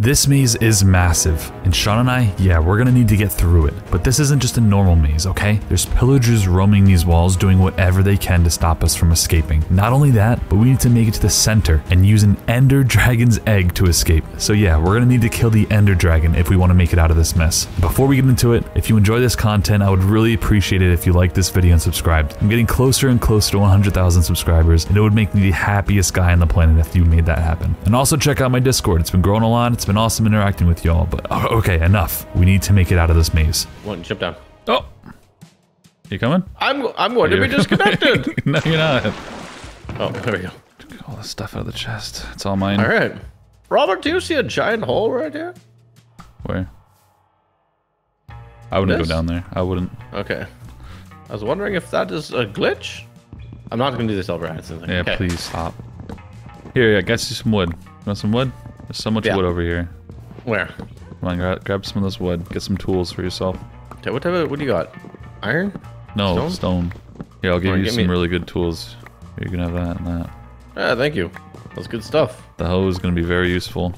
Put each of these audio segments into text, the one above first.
This maze is massive, and Sean and I, yeah, we're gonna need to get through it. But this isn't just a normal maze, okay? There's pillagers roaming these walls doing whatever they can to stop us from escaping. Not only that, but we need to make it to the center and use an ender dragon's egg to escape. So yeah, we're gonna need to kill the ender dragon if we wanna make it out of this mess. Before we get into it, if you enjoy this content, I would really appreciate it if you like this video and subscribed. I'm getting closer and closer to 100,000 subscribers, and it would make me the happiest guy on the planet if you made that happen. And also check out my Discord, it's been growing a lot, it's been awesome interacting with y'all, but oh, okay, enough. We need to make it out of this maze. One, jump down. Oh! You coming? I'm I'm going to be disconnected. no, you're not. oh, there we go. Get all this stuff out of the chest. It's all mine. All right. Robert, do you see a giant hole right here? Where? I wouldn't This? go down there. I wouldn't. Okay. I was wondering if that is a glitch. I'm not going to do this over accident. Yeah, okay. please stop. Here, I got you some wood. You want some wood? There's so much Yeah. wood over here. Where? Come on, grab, grab some of this wood. Get some tools for yourself. Okay, what type of, what do you got? Iron? No, Stone? stone. Here, I'll give you some me- really good tools. Here, you can have that and that. Yeah, thank you. That's good stuff. The hoe is going to be very useful.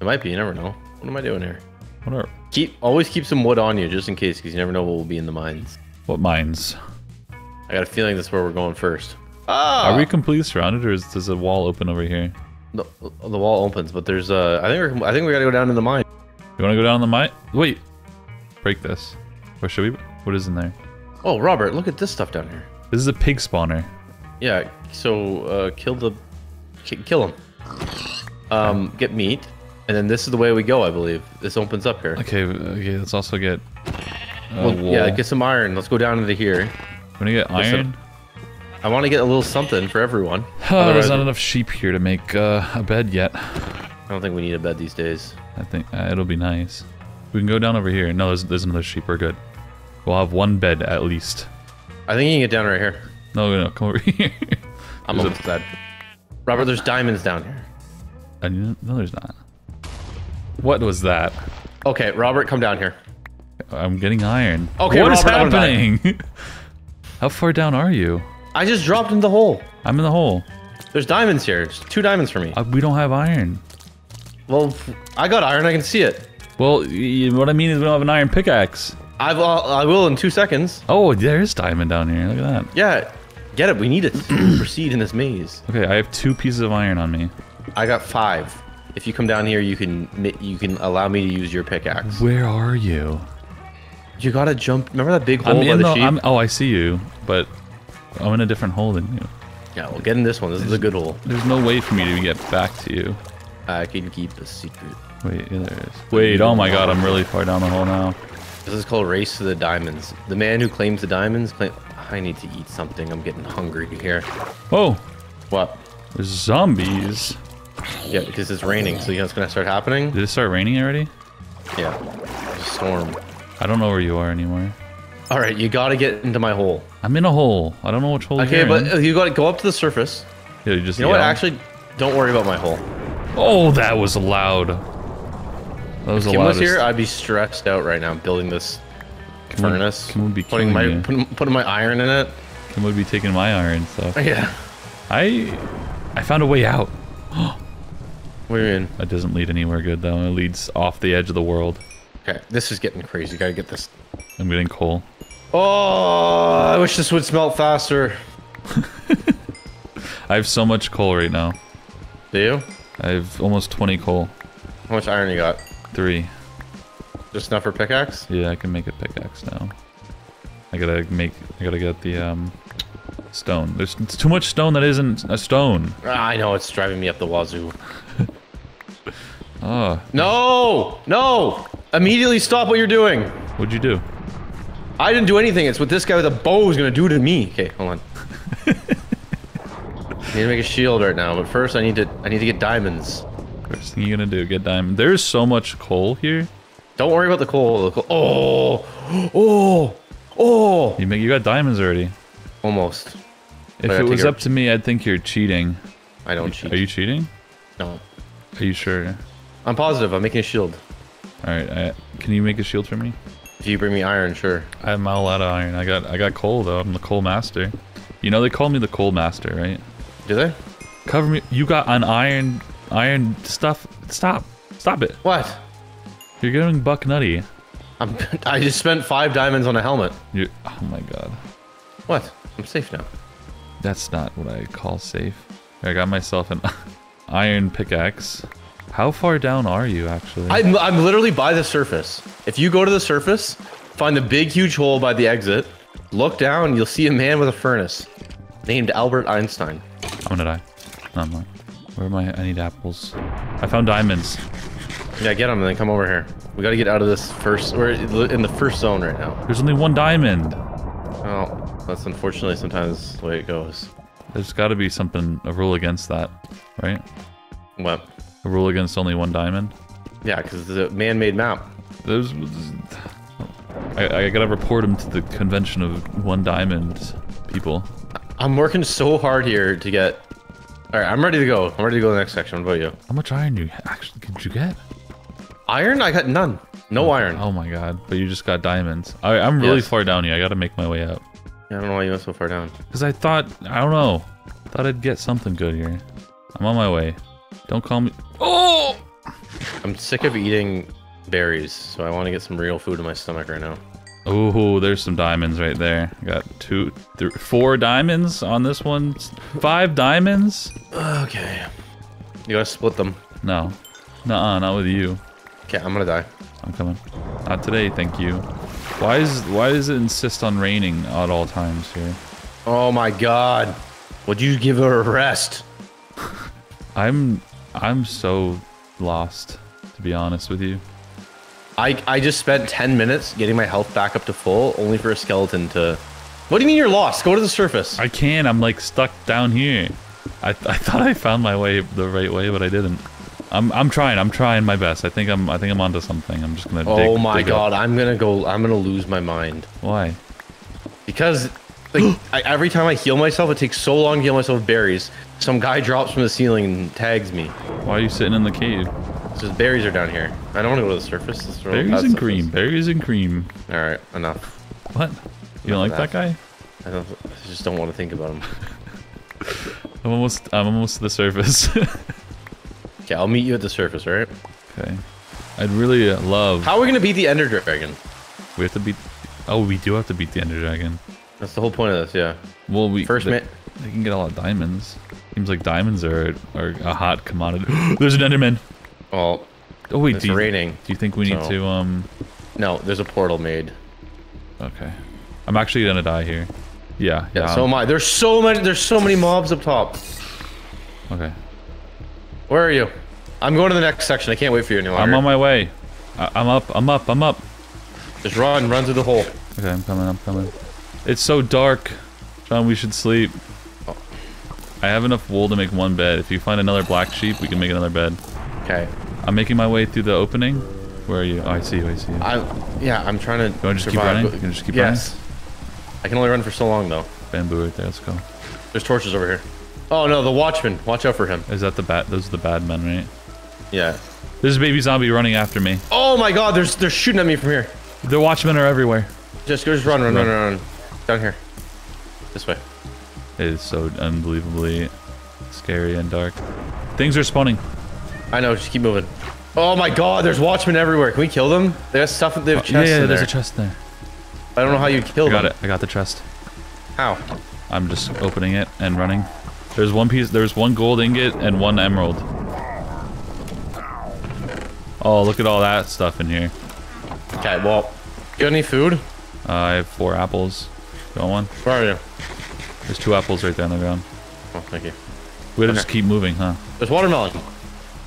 It might be, you never know. What am I doing here? What are... Keep Always keep some wood on you, just in case, because you never know what will be in the mines. What mines? I got a feeling that's where we're going first. Ah! Are we completely surrounded, or is does a wall open over here? The, the wall opens, but there's uh, I think we're, I think we gotta go down in the mine. You want to go down the mine? Wait. Break this. Or should we? What is in there? Oh, Robert, look at this stuff down here. This is a pig spawner. Yeah, so uh, kill the, ki- kill him. Um, get meat, and then this is the way we go. I believe this opens up here. Okay, okay. Let's also get. Uh, Well, yeah, get some iron. Let's go down into here. To get iron? I want to get a little something for everyone. Oh, there's not enough sheep here to make uh, a bed yet. I don't think we need a bed these days. I think uh, it'll be nice. We can go down over here. No, there's, there's another sheep. We're good. We'll have one bed at least. I think you can get down right here. No, no, come over here. I'm There's a- almost dead. Robert, there's diamonds down here. I didn't- no, there's not. What was that? Okay, Robert, come down here. I'm getting iron. Okay, what is Robert, I'm gonna happening? How far down are you? I just dropped in the hole. I'm in the hole. There's diamonds here. There's two diamonds for me. Uh, we don't have iron. Well, I got iron. I can see it. Well, what I mean is we don't have an iron pickaxe. I will. I will in two seconds. Oh, there's diamond down here. Look at that. Yeah, get it. We need it to proceed in this maze. Okay, I have two pieces of iron on me. I got five. If you come down here, you can you can allow me to use your pickaxe. Where are you? You gotta jump. Remember that big hole I'm by in the the. sheep? I'm, oh, I see you, but I'm in a different hole than you. Yeah, well, get in this one. This is a good hole. There's no way for me to get back to you. I can keep a secret. Wait, yeah, there is. Wait, oh my god, I'm really far down the hole now. This is called Race to the Diamonds. The man who claims the diamonds claim. I need to eat something. I'm getting hungry here. Oh, What? there's zombies. Yeah, because it's raining, so you know it's gonna start happening. Did it start raining already? Yeah, storm. I don't know where you are anymore. All right, you gotta get into my hole. I'm in a hole. I don't know which hole Okay, you're but in. you gotta go up to the surface. Yeah, you just You know what? Actually, don't worry about my hole. Oh, that was loud. That was the Kim was here, I'd be stressed out right now building this Kim furnace. Kim would be putting my you. putting, putting my iron in it. Kim would be taking my iron stuff. Yeah. I, I found a way out. You mean? That doesn't lead anywhere good though. It leads off the edge of the world. Okay, this is getting crazy. Gotta get this. I'm getting coal. Oh, I wish this would smelt faster. I have so much coal right now. Do you? I have almost 20 coal. How much iron you got? Three. Just enough for pickaxe? Yeah, I can make a pickaxe now. I gotta make. I gotta get the um, stone. There's it's too much stone that isn't a stone. Ah, I know it's driving me up the wazoo. Oh, No! No! Immediately stop what you're doing. what'd you do? I didn't do anything. It's what this guy with a bow is gonna do to me. Okay, hold on. I need to make a shield right now, but first I need to I need to get diamonds. First thing you're gonna do, get diamond. There's so much coal here. Don't worry about the coal. The coal. Oh, oh, oh! You make. You got diamonds already. Almost. If it was up to me, I'd think you're cheating. I don't cheat. Are you cheating? No. Are you sure? I'm positive. I'm making a shield. All right. I, can you make a shield for me? If you bring me iron, sure. I'm all out of iron. I got. I got coal though. I'm the coal master. You know they call me the coal master, right? Do they? Cover me. You got an iron, iron stuff. Stop. Stop it. What? You're getting buck nutty. I'm, I just spent five diamonds on a helmet. You. Oh my god. What? I'm safe now. That's not what I call safe. I got myself an iron pickaxe. How far down are you actually? I'm, I'm literally by the surface. If you go to the surface, find the big, huge hole by the exit, look down, you'll see a man with a furnace named Albert Einstein. I'm gonna die. No, I'm not. Where am I? I need apples. I found diamonds. Yeah, get them and then come over here. We gotta get out of this first. We're in the first zone right now. There's only one diamond. Well, that's unfortunately sometimes the way it goes. There's got to be something, a rule against that, right? What? A rule against only one diamond? Yeah, because it's a man-made map. There's... I, I gotta report him to the convention of one diamond people. I'm working so hard here to get... Alright, I'm ready to go. I'm ready to go to the next section. What about you? How much iron you actually did you get? Iron? I got none. No oh, iron. Oh my god, but you just got diamonds. I, I'm really Yes. far down here. I gotta make my way up. I don't know why you went so far down. Because I thought, I don't know. Thought I'd get something good here. I'm on my way. Don't call me. Oh! I'm sick of eating berries, so I want to get some real food in my stomach right now. Oh, there's some diamonds right there. I got two, three, four diamonds on this one. Five diamonds? Okay. You gotta split them. No. Nuh-uh, not with you. Okay, I'm gonna die. I'm coming. Not today, thank you. Why is why does it insist on raining at all times here? Oh my god. Would you give her a rest? I'm I'm so lost, to be honest with you. I, I just spent 10 minutes getting my health back up to full, only for a skeleton to... What do you mean you're lost? Go to the surface. I can. I'm like stuck down here. I, I thought I found my way the right way, but I didn't. I'm I'm trying. I'm trying my best. I think I'm I think I'm onto something. I'm just gonna. oh dig, my dig up. god, I'm gonna go... I'm gonna lose my mind. Why? Because like, I, every time I heal myself, it takes so long to heal myself with berries. Some guy drops from the ceiling and tags me. Why are you sitting in the cave? Says berries are down here. I don't want to go to the surface. Let's Berries and surface. cream. Berries and cream. All right, enough. What? You don't like Enough that guy? I, don't, I just don't want to think about him. I'm almost I'm almost to the surface. Okay, I'll meet you at the surface, all right? okay. I'd really uh, love. How are we gonna beat the Ender Dragon? We have to beat. Oh, we do have to beat the Ender Dragon. That's the whole point of this, yeah. Well, we First they, they can get a lot of diamonds. Seems like diamonds are are a hot commodity. There's an Enderman. Well, Oh wait, it's do you, raining. do you think we need so- to um? No, there's a portal made. Okay. I'm actually gonna die here. Yeah. Yeah, Yeah. so am I. There's so many. There's so many mobs up top. okay. Where are you? I'm going to the next section. I can't wait for you any longer. I'm on my way. I, I'm up. I'm up. I'm up. Just run, run through the hole. Okay, I'm coming. I'm coming. It's so dark. Sean, we should sleep. I have enough wool to make one bed. If you find another black sheep, we can make another bed. Okay. I'm making my way through the opening. Where are you? Oh, I see you. I see you. I. Yeah, I'm trying to. You wanna just keep running? You can just keep yes. I can only run for so long though. Bamboo right there. Let's go. There's torches over here. Oh no, the Watchman. Watch out for him. Is that the bad? Those are the bad men, right? Yeah. There's a baby zombie running after me. Oh my God! There's they're shooting at me from here. The watchmen are everywhere. Just go, just run, Run. run, run, run. Down here. This way. It is so unbelievably scary and dark. Things are spawning. I know. Just keep moving. Oh my God! There's Watchmen everywhere. Can we kill them? There's stuff. They have chests yeah, yeah, in there's a chest there. I don't know how you kill I got them. it. I got the chest. How? I'm just opening it and running. There's one piece. There's one gold ingot and one emerald. Oh, look at all that stuff in here. Okay. Well, you got any food? Uh, I have four apples. You want one? Where are you? There's two apples right there on the ground. Oh, thank you. We gotta Okay. just keep moving, huh? There's watermelon.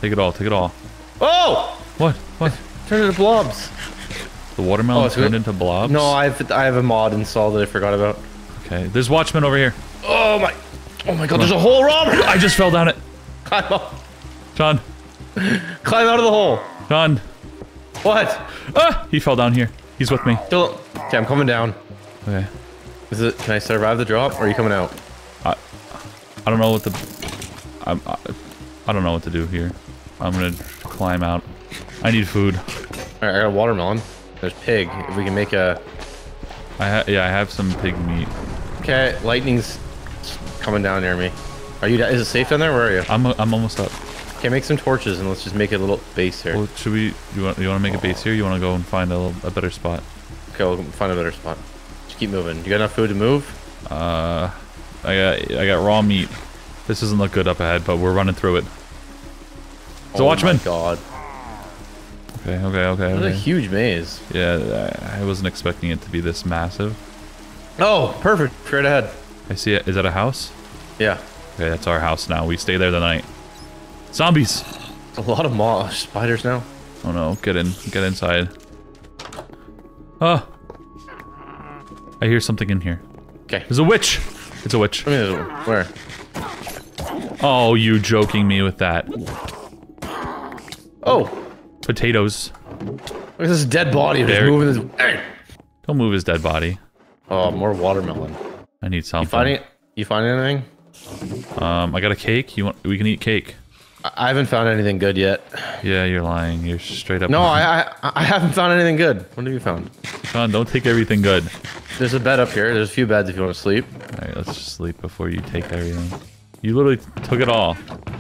Take it all. Take it all. Oh! What? What? Turn into blobs. The watermelon Oh, turned good. into blobs? No, I have I have a mod installed that I forgot about. Okay. There's watchmen over here. Oh my! Oh my God! There's a hole, Robert. I just fell down it. Climb up. Sean. Climb out of the hole. Sean. What? Ah! He fell down here. He's with me. Still. Okay, I'm coming down. Okay. Is it? Can I survive the drop? Or are you coming out? I I don't know what the... I'm, I, I don't know what to do here. I'm gonna climb out. I need food. All right, I got a watermelon. There's pig. If we can make a. I ha yeah, I have some pig meat. Okay, lightning's coming down near me. Are you? Is it safe down there? Where are you? I'm I'm almost up. Okay, make some torches and let's just make a little base here. Well, should we? You want? You want to make a base here? You want to go and find a, little, a better spot? Okay, we'll find a better spot. Keep moving. You got enough food to move? Uh, I got I got raw meat. This doesn't look good up ahead, but we're running through it. It's a oh watchman. my god. Okay, okay, okay. What a huge maze. Yeah, I I wasn't expecting it to be this massive. Oh, perfect. Straight ahead. I see it. Is that a house? Yeah. Okay, that's our house now. We stay there the night. Zombies! A lot of moss spiders now. Oh no, get in. Get inside. Oh! I hear something in here. Okay. There's a witch! It's a witch. Where? Oh, you joking me with that. Oh, Potatoes. look at this dead body There- moving this. Hey. Don't move his dead body. Oh, more watermelon. I need something. You finding? You find anything? Um, I got a cake. You want? We can eat cake. I haven't found anything good yet. Yeah, you're lying. You're straight up. No, I, I I haven't found anything good. What have you found? Sean, don't take everything good. There's a bed up here. There's a few beds if you want to sleep. All right, let's sleep before you take everything. You literally took it all.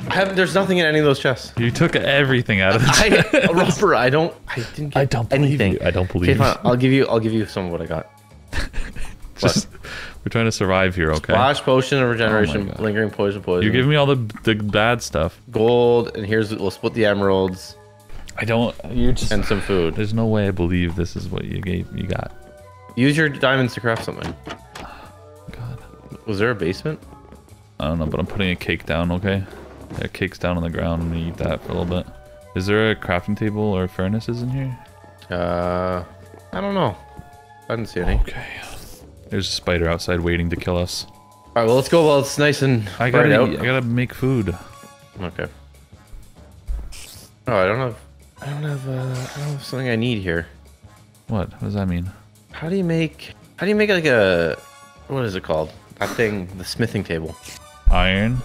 I haven't. There's nothing in any of those chests. You took everything out of the I, uh, Robert, I don't. I didn't get I don't believe anything. you. I don't Okay, believe fine. I'll give you. I'll give you some of what I got. Just, we're trying to survive here, okay? Flash potion of regeneration, God. lingering poison, poison. You're giving me all the the bad stuff. gold, and here's we'll split the emeralds I don't. You're just. and some food. There's no way I believe this is what you gave. You got. Use your diamonds to craft something. God. Was there a basement? I don't know, but I'm putting a cake down, okay? That cake's down on the ground. I'm gonna eat that for a little bit. Is there a crafting table or furnaces in here? Uh, I don't know. I didn't see any. Okay. There's a spider outside waiting to kill us. All right, well let's go while it's nice and I bright gotta. out. I gotta make food. Okay. Oh, I don't have. I don't have. Uh, I don't have something I need here. What? What does that mean? How do you make? How do you make like a? What is it called? That thing, the smithing table. Iron?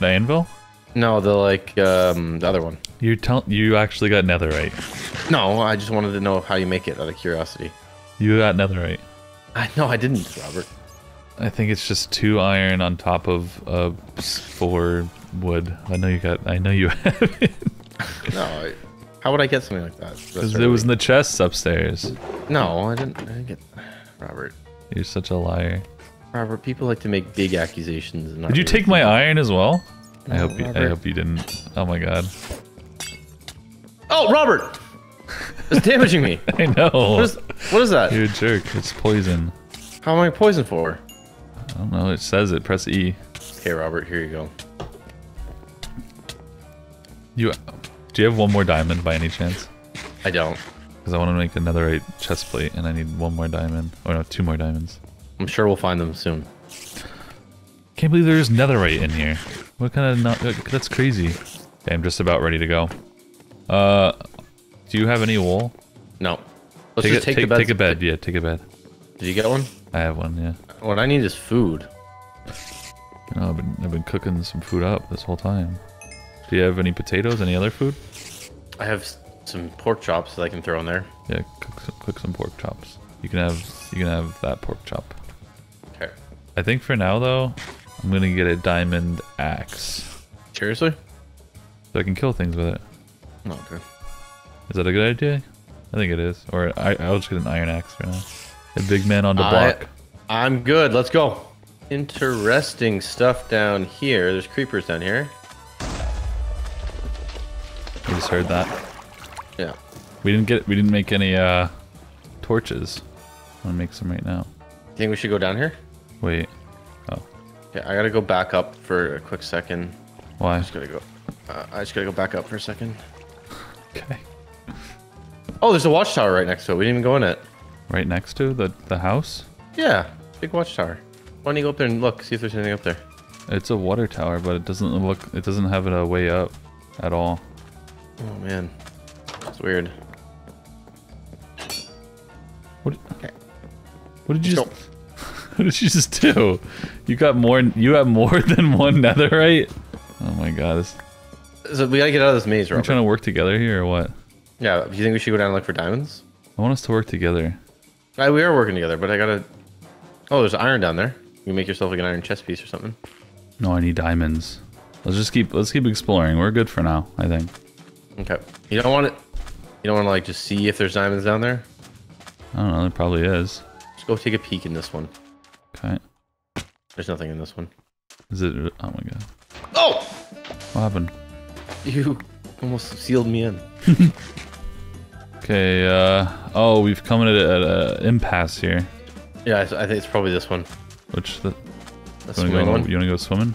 The anvil? No, the like um the other one. You tell. You actually got netherite. No, I just wanted to know how you make it out of curiosity. You got netherite. I no, I didn't, Robert. I think it's just two iron on top of uh four wood. I know you got. I know you have it. No, I, how would I get something like that? Because it was in the chests upstairs. No, I didn't. I didn't get. Robert. You're such a liar. Robert, people like to make big accusations. And Did you really take my iron as well? I hope you. I hope you didn't. Oh my god. Oh, Robert! It's damaging me. I know. What is, what is that? You're a jerk. It's poison. How am I poisoned for? I don't know. It says it. Press E. Okay, Robert, here you go. You. Do you have one more diamond by any chance? I don't. Because I want to make another right chest plate, and I need one more diamond. Or no, two more diamonds. I'm sure we'll find them soon. Can't believe there's netherite in here. What kind of not? That's crazy. Okay, I'm just about ready to go. Uh, do you have any wool? No. Let's Take, just a, take, take, the bed. take a bed. Yeah, take a bed. Did you get one? I have one. Yeah. What I need is food. No, I've been I've been cooking some food up this whole time. Do you have any potatoes? Any other food? I have some pork chops that I can throw in there. Yeah, cook some, cook some pork chops. You can have you can have that pork chop. Okay. I think for now though, I'm gonna get a diamond axe Seriously? so I can kill things with it. Oh, okay. Is that a good idea? I think it is. Or I, I'll just get an iron axe for now. A big man on the block. I'm good. Let's go. Interesting stuff down here. There's creepers down here. You just heard that. Yeah. We didn't get. We didn't make any uh, torches. I'm gonna make some right now. You think we should go down here? Wait. Oh, Okay, I gotta go back up for a quick second. why? I Just gotta go. Uh, I just gotta go back up for a second. Okay. Oh, there's a watchtower right next to it. We didn't even go in it. Right next to the the house. Yeah, big watchtower. Why don't you go up there and look, see if there's anything up there? It's a water tower, but it doesn't look. It doesn't have it a way up at all. Oh man, it's weird. What? Okay. What did you? Just, what did you just do? You got more. You have more than one netherite. Oh my god! This, So we gotta get out of this maze, we're Robert. trying to work together here, or what? Yeah, do you think we should go down and look for diamonds? I want us to work together. Uh, we are working together, but I gotta. Oh, there's iron down there. You make yourself like an iron chest piece or something. No, I need diamonds. Let's just keep let's keep exploring. We're good for now, I think. Okay. You don't want it. You don't want to like just see if there's diamonds down there. I don't know. There probably is. Just go take a peek in this one. Okay. There's nothing in this one. Is it? Oh my god. Oh! What happened? You almost sealed me in. Okay. Uh. Oh, we've come at an impasse here. Yeah, I, I think it's probably this one. Which the The you wanna, go, one. you wanna go swimming?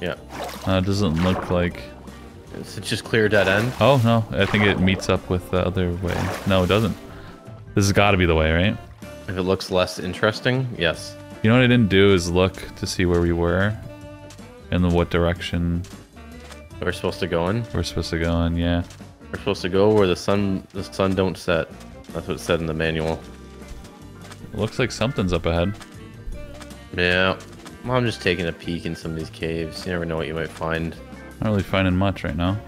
Yeah. Uh, it doesn't look like. It's just clear dead end. Oh no, I think it meets up with the other way. No, it doesn't. This has got to be the way, right? If it looks less interesting, yes. You know what I didn't do is look to see where we were, and what direction We're supposed to go in. we're supposed to go in. Yeah. We're supposed to go where the sun the sun don't set. That's what it said in the manual. Looks like something's up ahead. Yeah. Well, I'm just taking a peek in some of these caves. You never know what you might find. Not really finding much right now.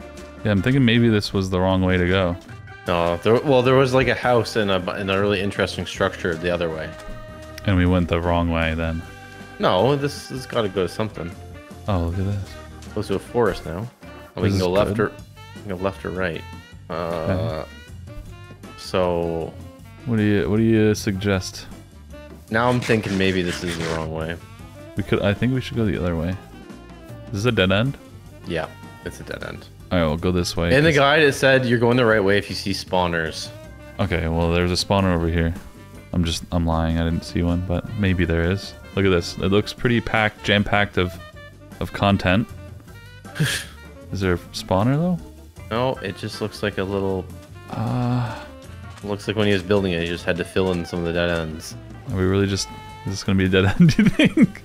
Yeah, I'm thinking maybe this was the wrong way to go. No, there, well, there was like a house and a, and a really interesting structure the other way. And we went the wrong way then. No, this has got to go to something. Oh, look at this. Goes to a forest now. We can go left good. or can go left or right. Uh, so What do you What do you suggest? now I'm thinking maybe this is the wrong way. We could. I think we should go the other way. This Is this a dead end? Yeah, it's a dead end. All right, we'll go this way. In the guide, it said you're going the right way if you see spawners. Okay, well, there's a spawner over here. I'm just, I'm lying. I didn't see one, but maybe there is. Look at this. It looks pretty packed, jam-packed of, of content. is there a spawner though? No, it just looks like a little. Uh, Looks like when he was building it, he just had to fill in some of the dead ends. are we really just? Is this gonna be a dead end? Do you think?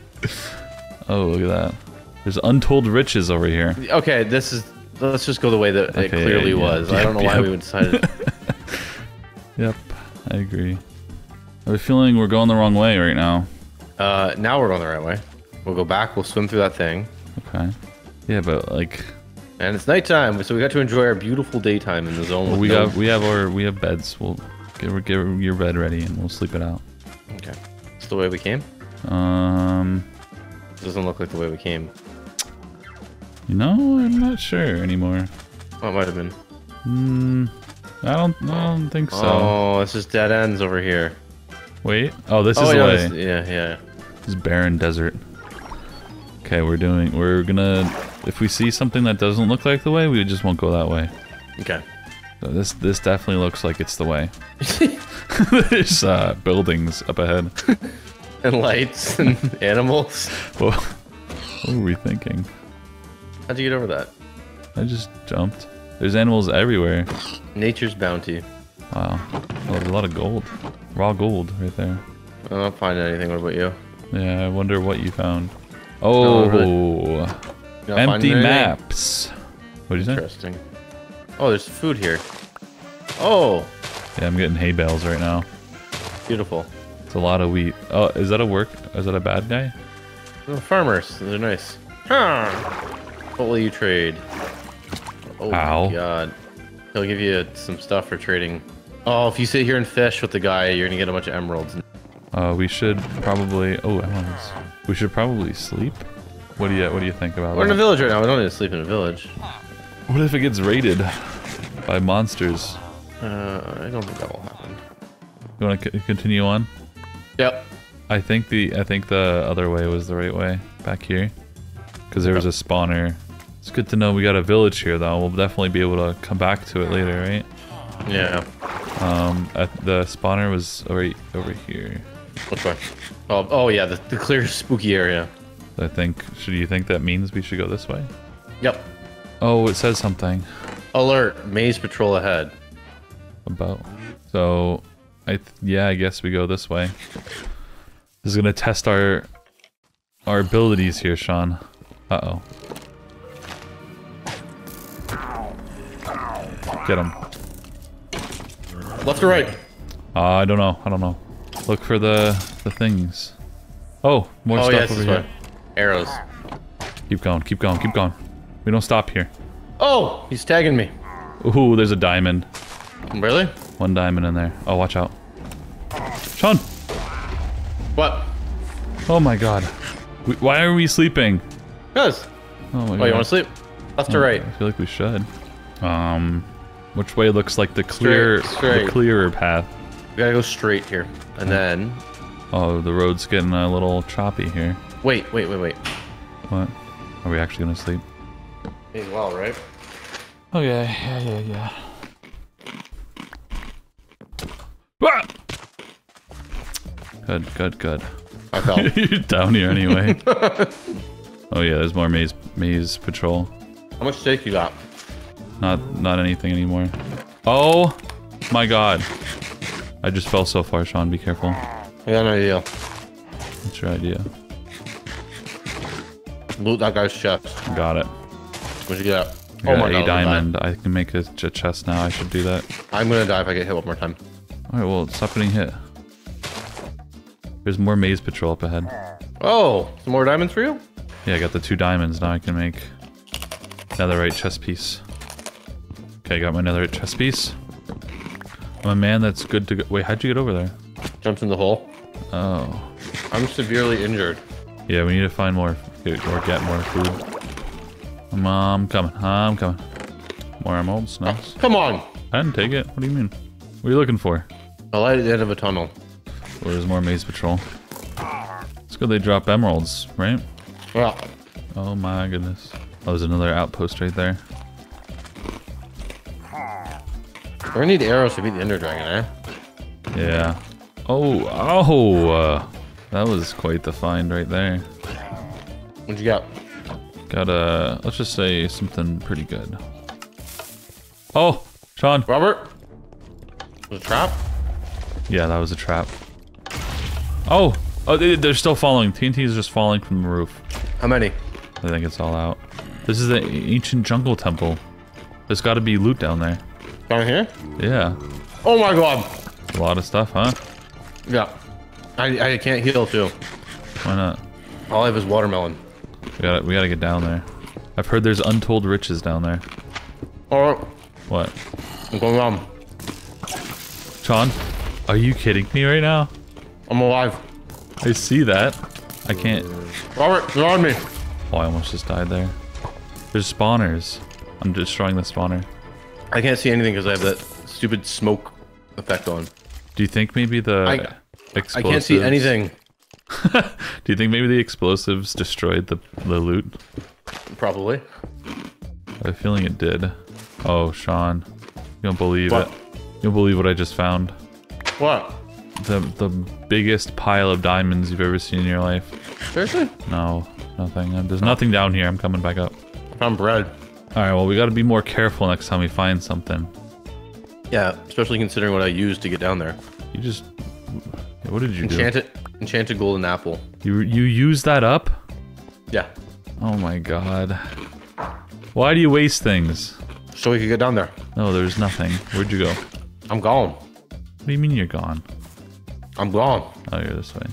oh, look at that. There's untold riches over here. Okay, this is. Let's just go the way that it clearly yeah, was. I don't know why yep. we would decided. Yep, I agree. I have a feeling we're going the wrong way right now. uh, now we're going the right way. We'll go back. We'll swim through that thing, Okay. Yeah, but like, and it's nighttime, so we got to enjoy our beautiful daytime in the zone. well, we no- got, we have our, we have beds. We'll get, get your bed ready and we'll sleep it out. Okay, it's the way we came. Um, it Doesn't look like the way we came. you know, I'm not sure anymore. Oh, it might have been. Hmm, I don't, I don't think so. Oh, this is dead ends over here. Wait, oh, this is oh, the yeah, way. this- yeah, yeah. This is barren desert. Okay, we're doing, we're gonna, if we see something that doesn't look like the way, we just won't go that way. Okay. So this, this definitely looks like it's the way. There's uh, buildings up ahead. and lights and animals. Whoa. What were we thinking? How'd you get over that? I just jumped. There's animals everywhere. Nature's bounty. Wow. Oh, there's a lot of gold. Raw gold right there. I don't find anything. What about you? Yeah, I wonder what you found. Oh. Empty maps. What did you say? Interesting. Oh, there's food here. Oh, Yeah, I'm getting hay bales right now. beautiful. It's a lot of wheat. Oh, is that a work? Is that a bad guy? Oh, farmers. They're nice. Huh. What will you trade? Oh Ow. my god. He'll give you some stuff for trading. Oh, if you sit here and fish with the guy, you're gonna get a bunch of emeralds. Uh, we should probably. Oh. We should probably sleep. What do you What do you think about We're in a village right now. We don't need to sleep in a village. What if it gets raided by monsters? Uh, I don't think that will happen. You want to c- continue on? Yep. I think the I think the other way was the right way back here, because there was a spawner. It's good to know we got a village here though. We'll definitely be able to come back to it later, right? Yeah. Um, at the spawner was right over here. Which way? Oh, oh yeah, the, the clear spooky area. I think. Should you think that means we should go this way? Yep. Oh, it says something Alert! Maze patrol ahead. about. So, I th- yeah, I guess we go this way. This is gonna test our our abilities here, Sean. Uh oh. Get him. Left or right? Uh, I don't know. I don't know. Look for the the things. Oh, more oh stuff it's over here. way. Arrows. Keep going. Keep going. Keep going. We don't stop here. Oh, he's tagging me. Ooh, there's a diamond. Really? One diamond in there. Oh, watch out. Sean. What? Oh my God. We, why are we sleeping? Cause Oh my Oh, god. you want to sleep? Left or right? I feel like we should. Um, which way looks like the clear, straight. the clearer path? We gotta go straight here. And then... Oh, the road's getting a little choppy here. Wait, wait, wait, wait. What? Are we actually gonna sleep? As well, right? Oh yeah, yeah, yeah, yeah. Ah! Good, good, good. I fell. You're down here anyway. oh yeah, there's more maze maze patrol. How much steak you got? Not not anything anymore. Oh my god. I just fell so far, Sean. Be careful. I got an idea. What's your idea? Loot that guy's chest. Got it. What'd you get? I got oh, a I'll die. diamond. I can make a ch- chest now. I should do that. I'm gonna die if I get hit one more time. Alright, well, stop getting hit. There's more maze patrol up ahead. Oh, some more diamonds for you? Yeah, I got the two diamonds. Now I can make netherite chest piece. Okay, I got my netherite chest piece. I'm a man that's good to go. Wait, how'd you get over there? Jumped in the hole. Oh. I'm severely injured. Yeah, we need to find more, get, or get more food. I'm coming, I'm coming. More emeralds, nice. Ah, come on! I didn't take it. What do you mean? What are you looking for? A light at the end of a tunnel. Well, there's more maze patrol. It's good they drop emeralds, right? Yeah. Oh my goodness. Oh, there's another outpost right there. We're gonna need arrows to beat the Ender Dragon, eh? Yeah. Oh, oh! Uh, that was quite the find right there. What'd you got? Got a, let's just say something pretty good. Oh, Sean. Robert? Was it a trap? Yeah, that was a trap. Oh, oh, they, they're still falling. TNT is just falling from the roof. How many? I think it's all out. This is the ancient jungle temple. There's got to be loot down there. Down here? Yeah, Oh my god! a lot of stuff, huh? Yeah. I, I can't heal too. Why not? All I have is watermelon. We gotta, we gotta get down there. I've heard there's untold riches down there. Alright, What? I'm going on. Sean, are you kidding me right now? I'm alive. I see that. I can't. Robert, you're on me. Oh, I almost just died there. There's spawners. I'm destroying the spawner. I can't see anything because I have that stupid smoke effect on. Do you think maybe the I- explosives... I can't see anything. Do you think maybe the explosives destroyed the the loot? Probably. I have a feeling it did. Oh, Sean, you don't believe What? it. You don't believe what I just found. What? The the biggest pile of diamonds you've ever seen in your life. Seriously? No, nothing. Uh, There's nothing down here. I'm coming back up. I found bread. All right. Well, we got to be more careful next time we find something. Yeah, especially considering what I used to get down there. You just. What did you do? Enchanted, enchanted golden apple. You you use that up? Yeah. Oh my god. Why do you waste things? So we could get down there. No, there's nothing. Where'd you go? I'm gone. What do you mean you're gone? I'm gone. Oh, you're this way.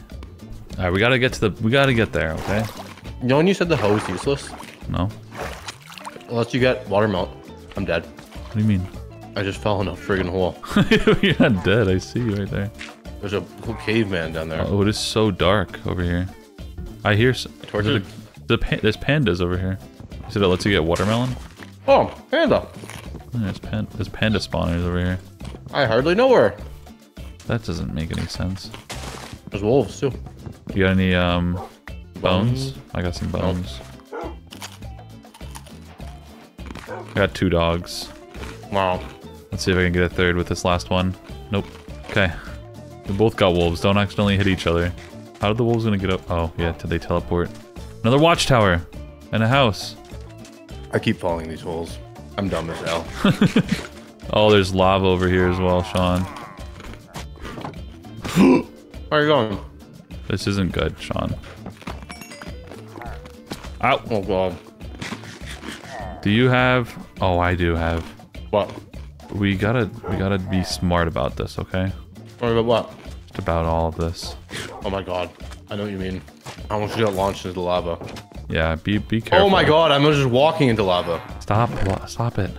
All right, we gotta get to the. We gotta get there. Okay. You know when you said the hoe is useless? No. Unless you get watermelon. I'm dead. What do you mean? I just fell in a friggin' hole. you're not dead. I see you right there. There's a little caveman down there. Oh, it is so dark over here. I hear. Torches? The, the pa- there's pandas over here. You said it lets you get watermelon. Oh, panda. There's pan. There's panda spawners over here. I hardly know her. That doesn't make any sense. There's wolves too. You got any um bones? I got some bones. I got two dogs. Wow. Let's see if I can get a third with this last one. Nope. Okay. We both got wolves. Don't accidentally hit each other. How did the wolves gonna get up? Oh, yeah, did they teleport? Another watchtower! And a house. I keep falling these holes. I'm dumb as hell. Oh, there's lava over here as well, Sean. Where are you going? This isn't good, Sean. Ow! Oh god. Do you have... Oh, I do have. What? We gotta, we gotta be smart about this, okay? Or about what? Just about all of this. Oh my god. I know what you mean. I almost got launched into the lava. Yeah, be be careful. Oh my god, I'm just walking into lava. Stop! Stop it!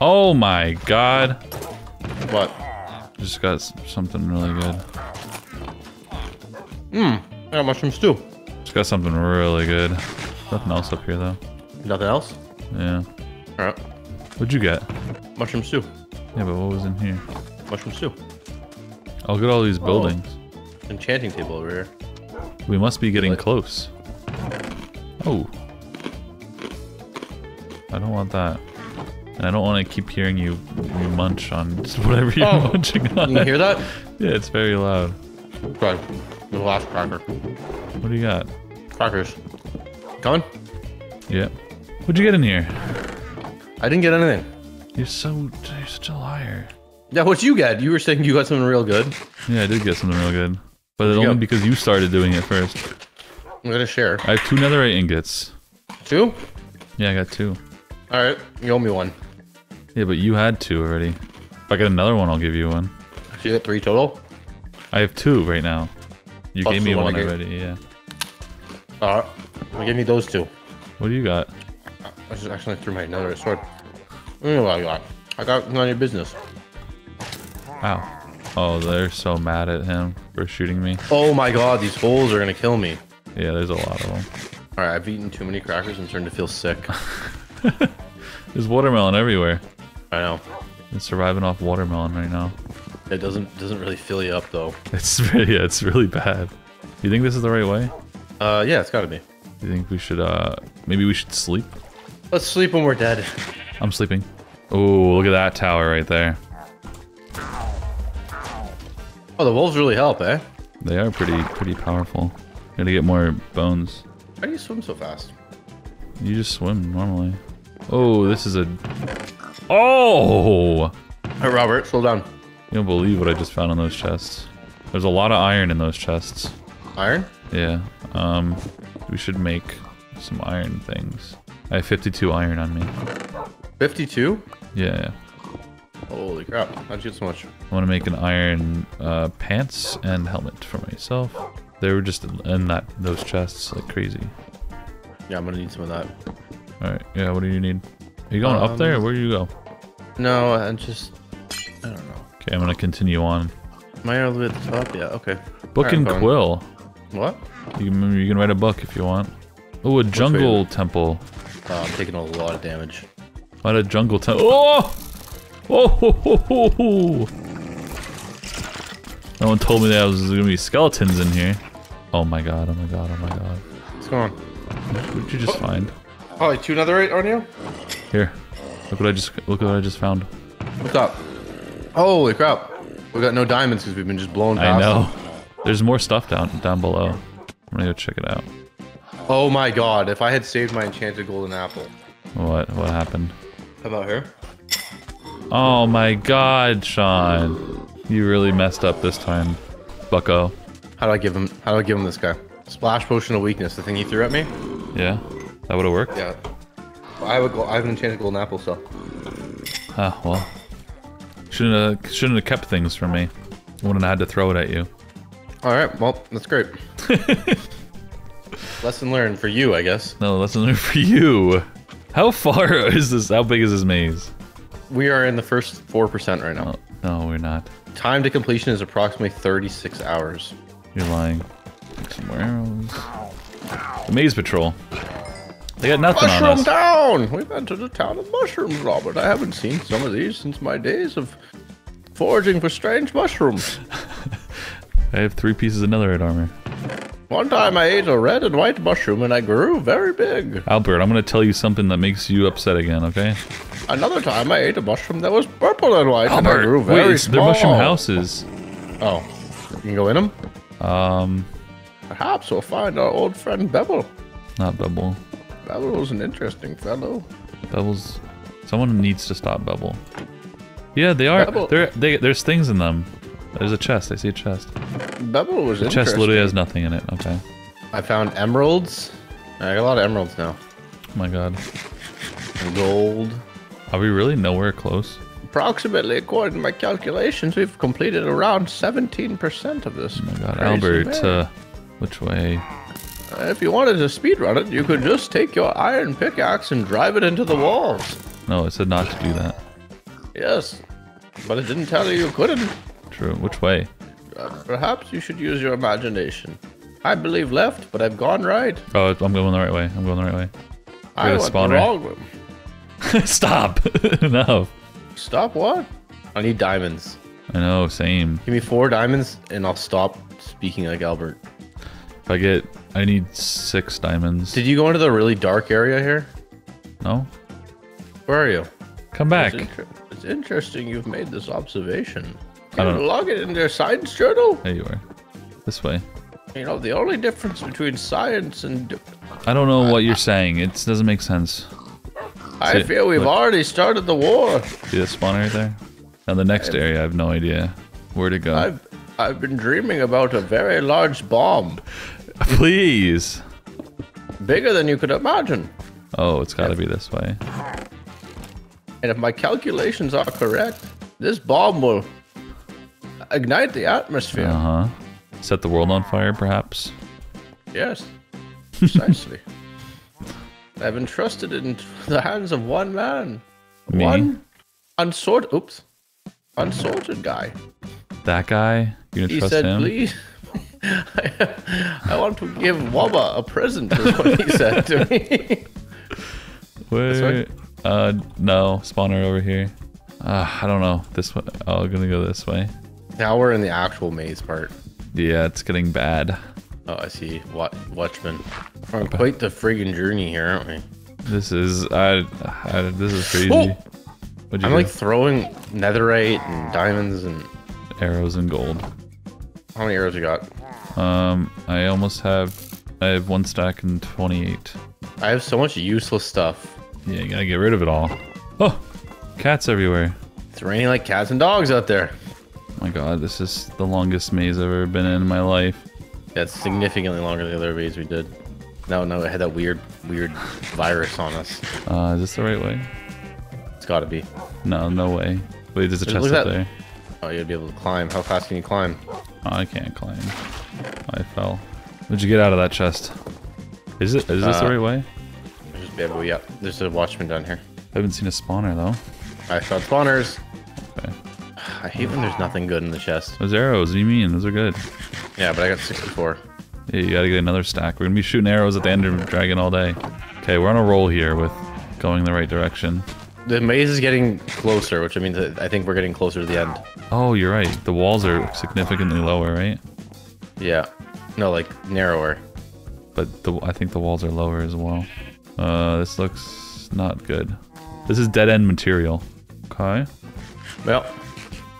Oh my god! What? Just got something really good. Mmm, I got mushroom stew. Just got something really good. Nothing else up here though. Nothing else? Yeah. All right. What'd you get? Mushroom stew. Yeah, but what was in here? Mushroom stew. Oh, I'll get all these oh. buildings. Enchanting table over here. We must be getting close. Oh. I don't want that. And I don't want to keep hearing you, munch on whatever you're Oh. munching on. You hear that? Yeah, it's very loud. Right. The last cracker. What do you got? Crackers. Coming? Yeah. What'd you get in here? I didn't get anything. You're so you're such a liar. Yeah, what you get? You were saying you got something real good. Yeah, I did get something real good. But only go? because you started doing it first. I'm gonna share. I have two netherite ingots. Two? Yeah, I got two. All right. You owe me one. Yeah, but you had two already. If I get another one, I'll give you one. So you got three total? I have two right now. You Plus gave me one one already, yeah. All right. Well, give me those two. What do you got? I just accidentally threw my nether sword. What I got? I got none of your business. Wow. Oh, they're so mad at him for shooting me. Oh my god, these holes are gonna kill me. Yeah, there's a lot of them. All right, I've eaten too many crackers and starting to feel sick. There's watermelon everywhere. I know. It's surviving off watermelon right now. It doesn't doesn't really fill you up though. It's really, yeah, it's really bad. You think this is the right way? Uh, yeah, it's gotta be. You think we should, uh, maybe we should sleep? Let's sleep when we're dead. I'm sleeping. Oh, look at that tower right there. Oh, the wolves really help, eh? They are pretty, pretty powerful. Gotta get more bones. How do you swim so fast? You just swim normally. Oh, this is a. Oh! Hey, Robert, slow down. You don't believe what I just found on those chests. There's a lot of iron in those chests. Iron? Yeah. Um, we should make some iron things. I have 52 iron on me. 52? Yeah, yeah. Holy crap. How'd you get so much? I want to make an iron uh, pants and helmet for myself. They were just in that those chests like crazy. Yeah, I'm gonna need some of that. All right. Yeah. What do you need? Are you going up there? Um, where do you go? No, I'm just... I don't know. Okay, I'm gonna continue on. Am I all the way at the top? Yeah, okay. Book Alright, and going. quill. What? You can, you can write a book if you want. Oh, a jungle temple. Oh, I'm taking a lot of damage. What a jungle temple. Oh! Oh! Ho, ho, ho, ho. No one told me that there was gonna be skeletons in here. Oh my god! Oh my god! Oh my god! What's going on? What did you just oh. find? Oh, two netherite on you? Here, look what I just look what I just found. What's up? Holy crap. We got no diamonds because we've been just blowing I know. them. There's more stuff down down below. I'm gonna go check it out. Oh my god, if I had saved my enchanted golden apple. What what happened? How about her? Oh my god, Sean. You really messed up this time, Bucko. How do I give him how do I give him this guy? Splash potion of weakness, the thing he threw at me? Yeah, that would have worked. Yeah. I have a go- I have an enchanted golden apple, so Ah, well. Shouldn't have shouldn't have kept things from me. Wouldn't have had to throw it at you. Alright, well, that's great. Lesson learned for you, I guess. No, lesson learned for you. How far is this? How big is this maze? We are in the first four percent right now. Oh, no, we're not. Time to completion is approximately 36 hours. You're lying. Some more arrows. The maze patrol. They got nothing on Mushroom us. Town! We've entered the town of mushrooms, Robert. I haven't seen some of these since my days of foraging for strange mushrooms. I have three pieces of netherite armor. One time I ate a red and white mushroom and I grew very big. Albert, I'm gonna tell you something that makes you upset again, okay? Another time I ate a mushroom that was purple and white and I grew wait, very it's- they're mushroom houses. Oh, you can go in them? Um, Perhaps we'll find our old friend Bebel. not Bubble. Bebel was an interesting fellow. Bevel's. Someone needs to stop Bevel. Yeah, they are. Bevel- There, they, there's things in them. There's a chest. I see a chest. Bebel was The chest literally has nothing in it. Okay. I found emeralds. I got a lot of emeralds now. Oh my god. And gold. Are we really nowhere close? Approximately, according to my calculations, we've completed around 17% of this. Oh my god, Albert. Uh, which way? Uh, if you wanted to speedrun it, you could just take your iron pickaxe and drive it into the walls. No, it said not to do that. Yes, but it didn't tell you you couldn't. True. Which way? Uh, perhaps you should use your imagination. I believe left, but I've gone right. Oh, I'm going the right way. I'm going the right way. I went the wrong way. Stop. Enough. Stop what? I need diamonds. I know, same. Give me four diamonds and I'll stop speaking like Albert. If I get, I need six diamonds. Did you go into the really dark area here? no? Where are you? Come back. It's, inter- it's interesting you've made this observation. I don't- log it in their science journal? There you are. This way. You know, the only difference between science and... I don't know what you're saying. It doesn't make sense. I See, feel we've look. already started the war. See the spawn right there? Now the next area, I have no idea where to go. I've, I've been dreaming about a very large bomb. Please. Bigger than you could imagine. Oh, it's got to be this way. And if my calculations are correct, this bomb will ignite the atmosphere. Uh huh. Set the world on fire, perhaps. Yes, precisely. I've entrusted it into the hands of one man. Me? One unsorted, oops, unsorted guy. That guy. You gonna He trust said, him? please, I want to give Wubba a present, is what he said to me. Where? Uh, no. Spawner over here. Uh, I don't know. This way. Oh, I'm gonna go this way. Now we're in the actual maze part. Yeah, it's getting bad. Oh, I see. What Watchman. We're on quite the friggin' journey here, aren't we? This is. I. I this is crazy. Oh! I'm do? like throwing netherite and diamonds and arrows and gold. how many arrows you got? Um, I almost have. I have one stack and 28. I have so much useless stuff. Yeah, you gotta get rid of it all. Oh, cats everywhere. It's raining like cats and dogs out there. My god, this is the longest maze I've ever been in in my life. That's significantly longer than the other maze we did. No, no, it had that weird, weird virus on us. Uh, is this the right way? It's got to be. No, no way. Wait, there's a chest up there. Oh, you'd be able to climb. How fast can you climb? Oh, I can't climb. I fell. What'd you get out of that chest? Is it? Is this the Uh, right way? There's just be able, yeah. There's a watchman down here. I haven't seen a spawner though. I found spawners. I hate when there's nothing good in the chest. Those arrows, what do you mean? Those are good. Yeah, but I got 64. Yeah, you gotta get another stack. We're gonna be shooting arrows at the Ender Dragon all day. Okay, we're on a roll here with going the right direction. The maze is getting closer, which means that I think we're getting closer to the end. Oh, you're right. The walls are significantly lower, right? Yeah. No, like narrower. But the, I think the walls are lower as well. Uh, this looks not good. This is dead end material. Okay. Well,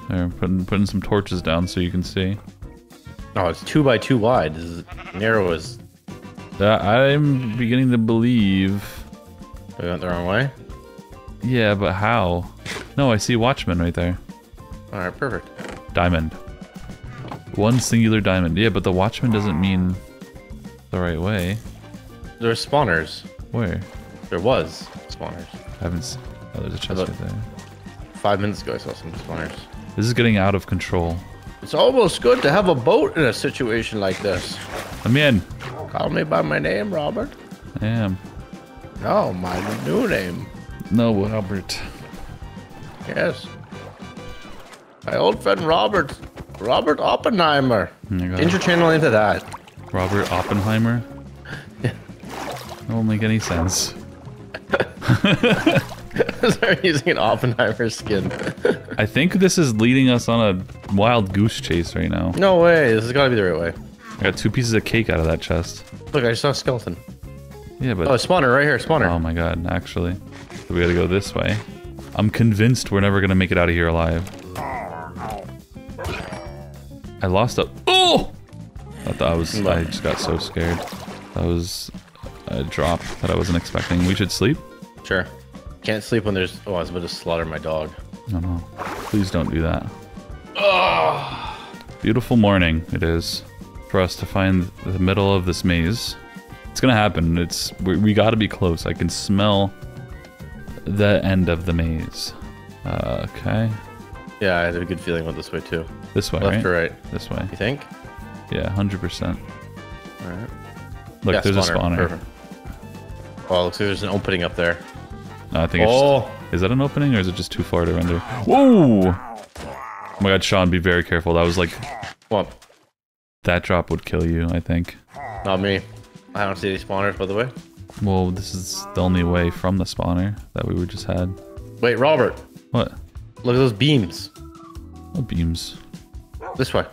There, putting putting some torches down so you can see. no, it's two by two wide. This is narrow as That I'm beginning to believe. we went the wrong way. Yeah, but how? No, I see Watchman right there. All right, perfect. Diamond. One singular diamond. Yeah, but the Watchman doesn't mean the right way. There's spawners. Where? There was spawners. I haven't. oh, there's a chest right there. Five minutes ago, I saw some spawners. This is getting out of control. It's almost good to have a boat in a situation like this. I'm in. Call me by my name, Robert. I am. No, my new name. No, Albert. Yes. My old friend Robert. Robert Oppenheimer. Oh my God. Change your channel into that. Robert Oppenheimer. That won't make any sense. Start using an Oppenheimer skin. I think this is leading us on a wild goose chase right now. no way. This has got to be the right way. I got two pieces of cake out of that chest. Look, I just saw a skeleton. Yeah, but Oh, spawner right here. Spawner. Oh my god, actually. So we gotta go this way. I'm convinced we're never gonna make it out of here alive. I lost a- Oh! I thought I was- I just got so scared. That was a drop that I wasn't expecting. We should sleep? Sure. Can't sleep when there's. Oh, I was about to slaughter my dog. No, no. Please don't do that. Beautiful morning it is for us to find the middle of this maze. It's gonna happen. It's we, we gotta be close. I can smell the end of the maze. Uh, okay, Yeah, I had a good feeling about this way too. this way, Left right? or right? This way. You think? Yeah, hundred percent. All right. Look, yeah, there's a spawner. Perfect. Oh, looks like there's an opening up there. No, I think it's Oh, just, is that an opening or is it just too far to render? Whoa! Oh my god, Sean, be very careful. That was like what? that drop would kill you. I think. Not me. I don't see any spawners, by the way. Well, this is the only way from the spawner that we just had. Wait, Robert, What? look at those beams. What beams? This way.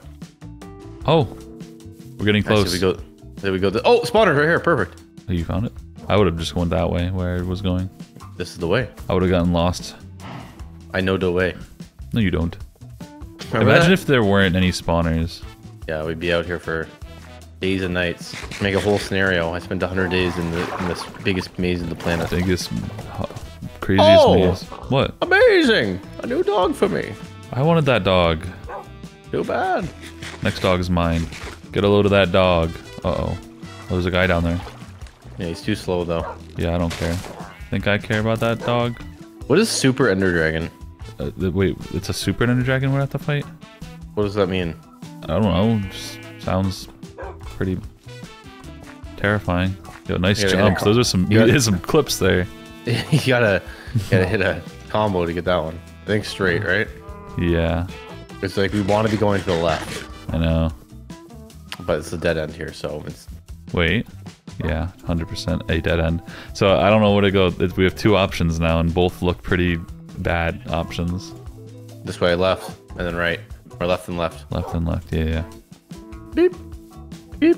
Oh, we're getting close. see we go. There we go. Oh, spawner right here. Perfect. Oh, you found it? I would have just went that way where it was going. This is the way. I would have gotten lost. I know the way. No, you don't. Remember Imagine that? if there weren't any spawners. Yeah, we'd be out here for days and nights. Make a whole scenario. I spent 100 days in, the, in this biggest maze in the planet. Biggest, craziest Oh! maze. What? Amazing! A new dog for me. I wanted that dog. Too bad. Next dog is mine. Get a load of that dog. Uh-oh. Oh, there's a guy down there. Yeah, he's too slow though. Yeah, I don't care. Think I care about that dog? What is Super Ender Dragon? Uh, wait, it's a super ender dragon we're at the fight? What does that mean? I don't know. Just sounds pretty terrifying. Yo, nice You gotta hit a jumps. Those are some you gotta- some clips there. you gotta, you gotta hit a combo to get that one. I think straight, right? Yeah, It's like we want to be going to the left, I know. but it's a dead end here, so it's Wait. Yeah, 100% a dead end. So I don't know where to go. We have two options now, and both look pretty bad options. this way, left, and then right, or left and left. Left and left. Yeah, yeah. Beep, beep.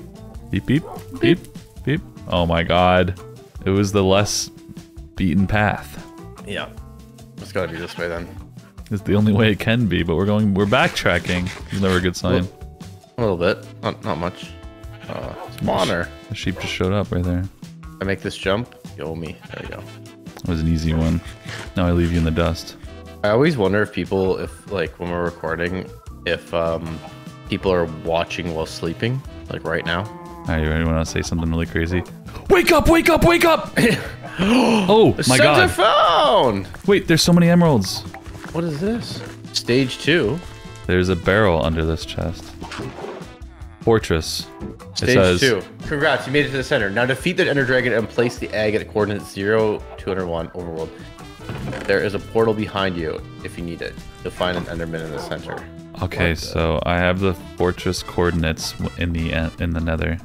Beep, beep, beep, beep. Oh my god. It was the less beaten path. Yeah, it's gotta be this way then. It's the only way it can be, but we're going, we're backtracking. It's never a good sign. A little bit, not not much. Uh, spawner. The sheep just showed up right there. I make this jump. You owe me. There you go. It was an easy one. Now I leave you in the dust. I always wonder if people, if like when we're recording, if um people are watching while sleeping, like right now. Alright, you ready? Want to say something really crazy? Wake up! Wake up! Wake up! oh my Center god! found. Wait, there's so many emeralds. What is this? Stage two. There's a barrel under this chest. Fortress. It Stage says, two. Congrats, you made it to the center. Now defeat the Ender Dragon and place the egg at coordinates 0, 201 overworld. There is a portal behind you if you need it. You'll find an Enderman in the center. Okay, so I have the fortress coordinates in the in the Nether,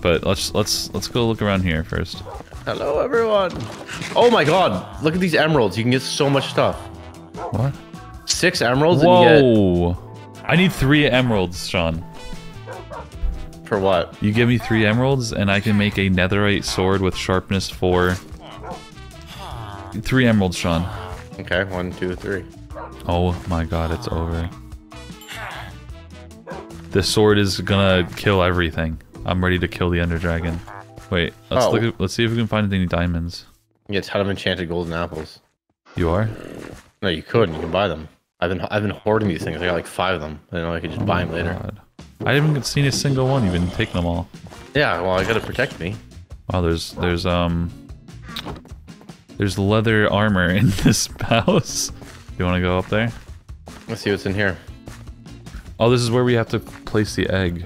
but let's let's let's go look around here first. Hello, everyone. Oh my god, look at these emeralds. You can get so much stuff. What? Six emeralds and you get Whoa! I need three emeralds, Sean. For what? You give me three emeralds, and I can make a netherite sword with sharpness four. Three emeralds, Sean. Okay, one, two, three. Oh my god, it's over. This sword is gonna kill everything. I'm ready to kill the Ender Dragon. Wait, let's Oh. look at, let's see if we can find any diamonds. You get a ton of enchanted golden apples. You are? No, you could. You can buy them. I've been I've been hoarding these things. I got like five of them. I know I could just buy oh them later. God. I haven't seen a single one. You've been taking them all. Yeah, well, I gotta protect me. Wow, there's there's um there's leather armor in this house. You want to go up there? Let's see what's in here. Oh, this is where we have to place the egg.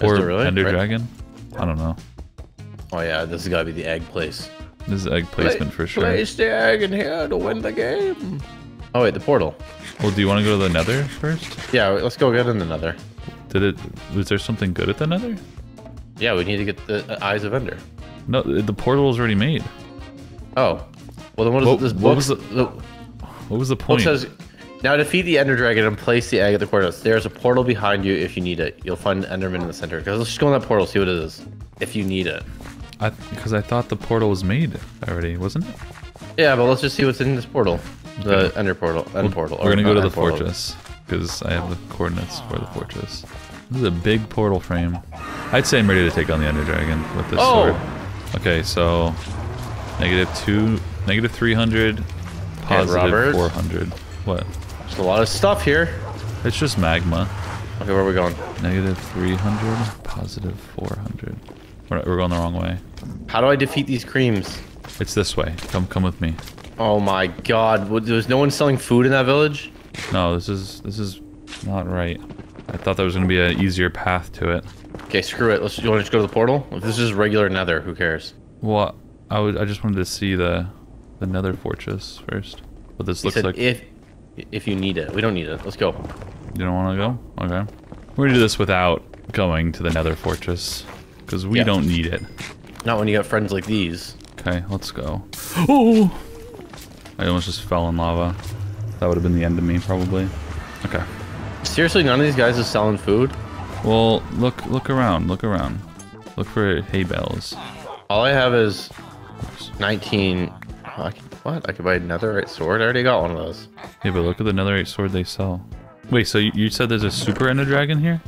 Is or really? Ender Right. Dragon. I don't know. Oh yeah, this has got to be the egg place. This is egg placement for sure. Place the egg in here to win the game. Oh wait, the portal. Well, do you want to go to the Nether first? Yeah, let's go get in another. Did it? Was there something good at the Nether? Yeah, we need to get the eyes of Ender. No, the portal is already made. Oh, well then what is What- this what was the- the What was the point? says, now defeat the Ender Dragon and place the egg at the coordinates. There's a portal behind you if you need it. You'll find an Enderman in the center. Guys, let's just go in that portal, see what it is. If you need it. I because I thought the portal was made already, wasn't it? Yeah, but let's just see what's in this portal. The Ender portal. End portal. We're gonna go to the portal. fortress because I have the coordinates for the fortress. This is a big portal frame. I'd say I'm ready to take on the Ender Dragon with this Oh! sword. Okay, so negative two, negative three hundred, positive Robert. four hundred. What? There's a lot of stuff here. It's just magma. Okay, where are we going? Negative three hundred, positive four hundred. We're, we're going the wrong way. How do I defeat these creams? It's this way. Come, come with me. Oh my god, there's no one selling food in that village? No, this is this is not right. I thought there was gonna be an easier path to it. Okay, screw it. Let's. You want to just go to the portal? If this is regular Nether, who cares? Well, I would. I just wanted to see the the Nether fortress first. But this He looks said like if if you need it. We don't need it. Let's go. you don't want to go. Okay, we're gonna do this without going to the Nether fortress because we Yeah. don't need it. Not when you got friends like these. Okay, let's go. Oh! I almost just fell in lava. That would have been the end of me, probably. Okay. Seriously, none of these guys is selling food. Well, look look around. Look around. Look for hay bales. All I have is 19. Oh, I can, what? I could buy a netherite sword. I already got one of those. Yeah, but look at the netherite sword they sell. Wait, so you, you said there's a super ender dragon here?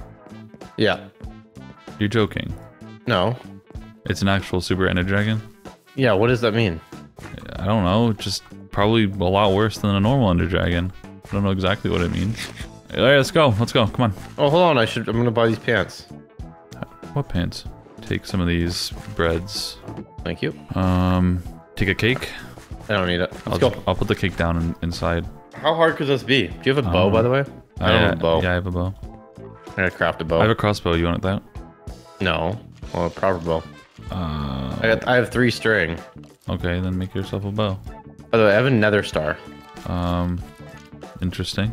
Yeah. You're joking. No. It's an actual super ender dragon? Yeah. What does that mean? I don't know. Just probably a lot worse than a normal ender dragon. I don't know exactly what it means. All right, let's go. Let's go. Come on. Oh, hold on. I should. I'm gonna buy these pants. What pants? Take some of these breads. Thank you. Um, take a cake. I don't need it. Let's I'll, go. just- I'll put the cake down in, inside. How hard could this be? Do you have a bow, Um, by the way? I don't have a bow. Yeah, I have a bow. I gotta craft a bow. I have a crossbow. You want that? no. Well, a proper bow. Uh, I got. I have three string. okay, then make yourself a bow. By the way, I have a nether star. Um, interesting.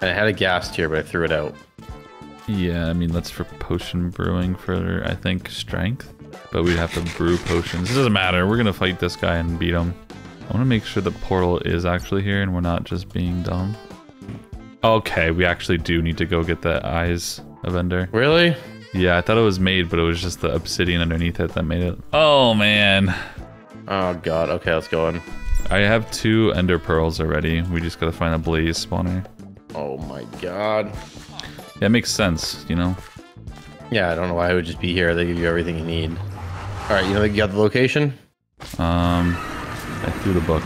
And I had a ghast tear, but I threw it out. Yeah, I mean that's for potion brewing for I think strength, but we'd have to brew potions. It doesn't matter. We're gonna fight this guy and beat him. I want to make sure the portal is actually here and we're not just being dumb. Okay, we actually do need to go get the eyes of Ender. Really? Yeah, I thought it was made, but it was just the obsidian underneath it that made it. Oh man, Oh god. Okay, let's go in. I have two Ender pearls already. We just gotta find a blaze spawner. Oh my god. Yeah, it makes sense, you know. Yeah, I don't know why I would just be here. They give you everything you need. All right, you know you got the location. Um, I threw the book.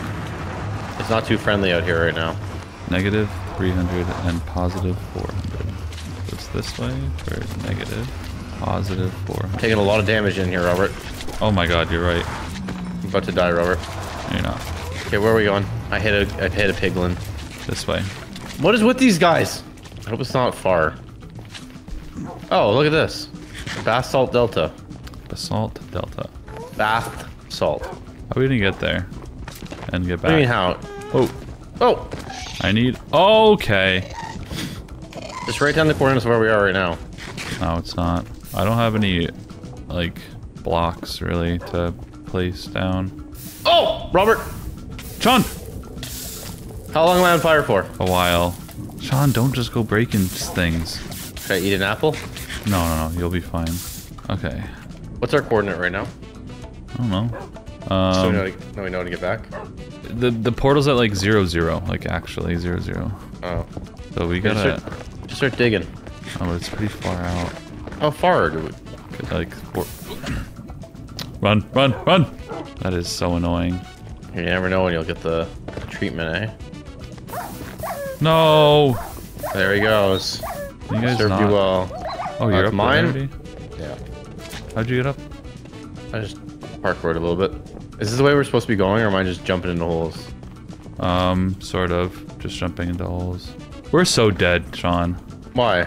It's not too friendly out here right now. Negative 300 and positive 400. So it's this way for negative, positive 400. Taking a lot of damage in here, Robert. Oh my god, you're right. I'm about to die, Robert. You're not. Okay, where are we going? I hit a I hit a piglin. This way. What is with these guys? I hope it's not far. Oh, look at this. Basalt Delta. Basalt Delta. Bath Salt. How are we gonna get there? And get What do you mean back? how? Oh, Oh, I need. Okay. just right down the coordinates of where we are right now. No, it's not. I don't have any, like, blocks really to place down. Oh, Robert. Sean! How long am I on fire for? A while. Sean, don't just go breaking things. Should I eat an apple? No, no, no. You'll be fine. Okay. What's our coordinate right now? I don't know. So we Um, know, to, know we know to get back. the the portal's at like zero zero, like actually zero zero. Oh, So we gotta. start, just start digging. Oh, it's pretty far out. How far do we? Like, four... run, run, run! That is so annoying. You never know when you'll get the treatment, eh? No. There he goes. You guys Served not... you well. Oh, you're That's up mine? already? Yeah. How'd you get up? I just parkoured a little bit. Is this the way we're supposed to be going, or am I just jumping into holes? Um, sort of. Just jumping into holes. We're so dead, Sean. Why?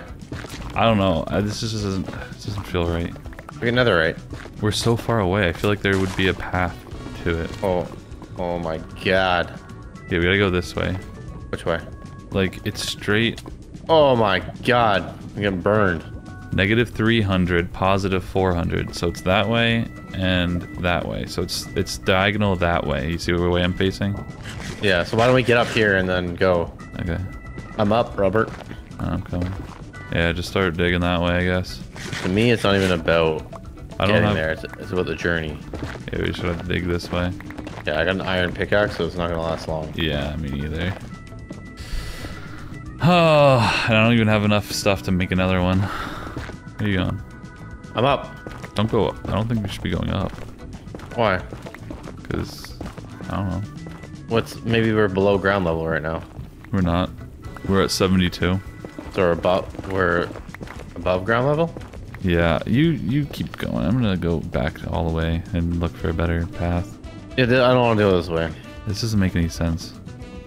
I don't know. I, this just doesn't. This doesn't feel right. We get netherite. We're so far away. I feel like there would be a path to it. Oh, oh my god. Yeah, we gotta go this way. Which way? Like it's straight Oh my god. I'm getting burned. negative 300 positive 400 so it's that way and that way so it's it's diagonal that way you see what way i'm facing Yeah. So why don't we get up here and then go? okay I'm up, Robert. Uh, i'm coming yeah just start digging that way i guess To me, it's not even about i don't getting have there. It's, it's about the journey. yeah we should have to dig this way Yeah, I got an iron pickaxe, so it's not gonna last long. yeah me neither oh i don't even have enough stuff to make another one where you going I'm up. don't go up i don't think we should be going up Why? because i don't know What's maybe we're below ground level right now. we're not we're at 72 So we're above we're above ground level. Yeah, you you keep going. I'm gonna go back all the way and look for a better path. Yeah, I don't want to go this way. This doesn't make any sense.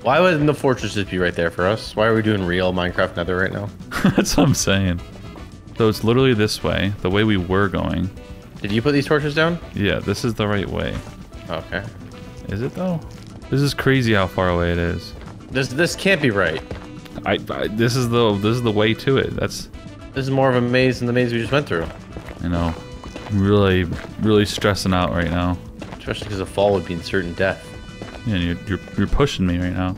Why wouldn't the fortress just be right there for us? Why are we doing real Minecraft Nether right now? That's what I'm saying. So it's literally this way, the way we were going. Did you put these torches down? Yeah, this is the right way. Okay. Is it though? This is crazy how far away it is. This this can't be right. I, I this is the this is the way to it. That's This is more of a maze than the maze we just went through. you know, really really stressing out right now. Especially because a fall would mean certain death. And you're, you're, you're pushing me right now.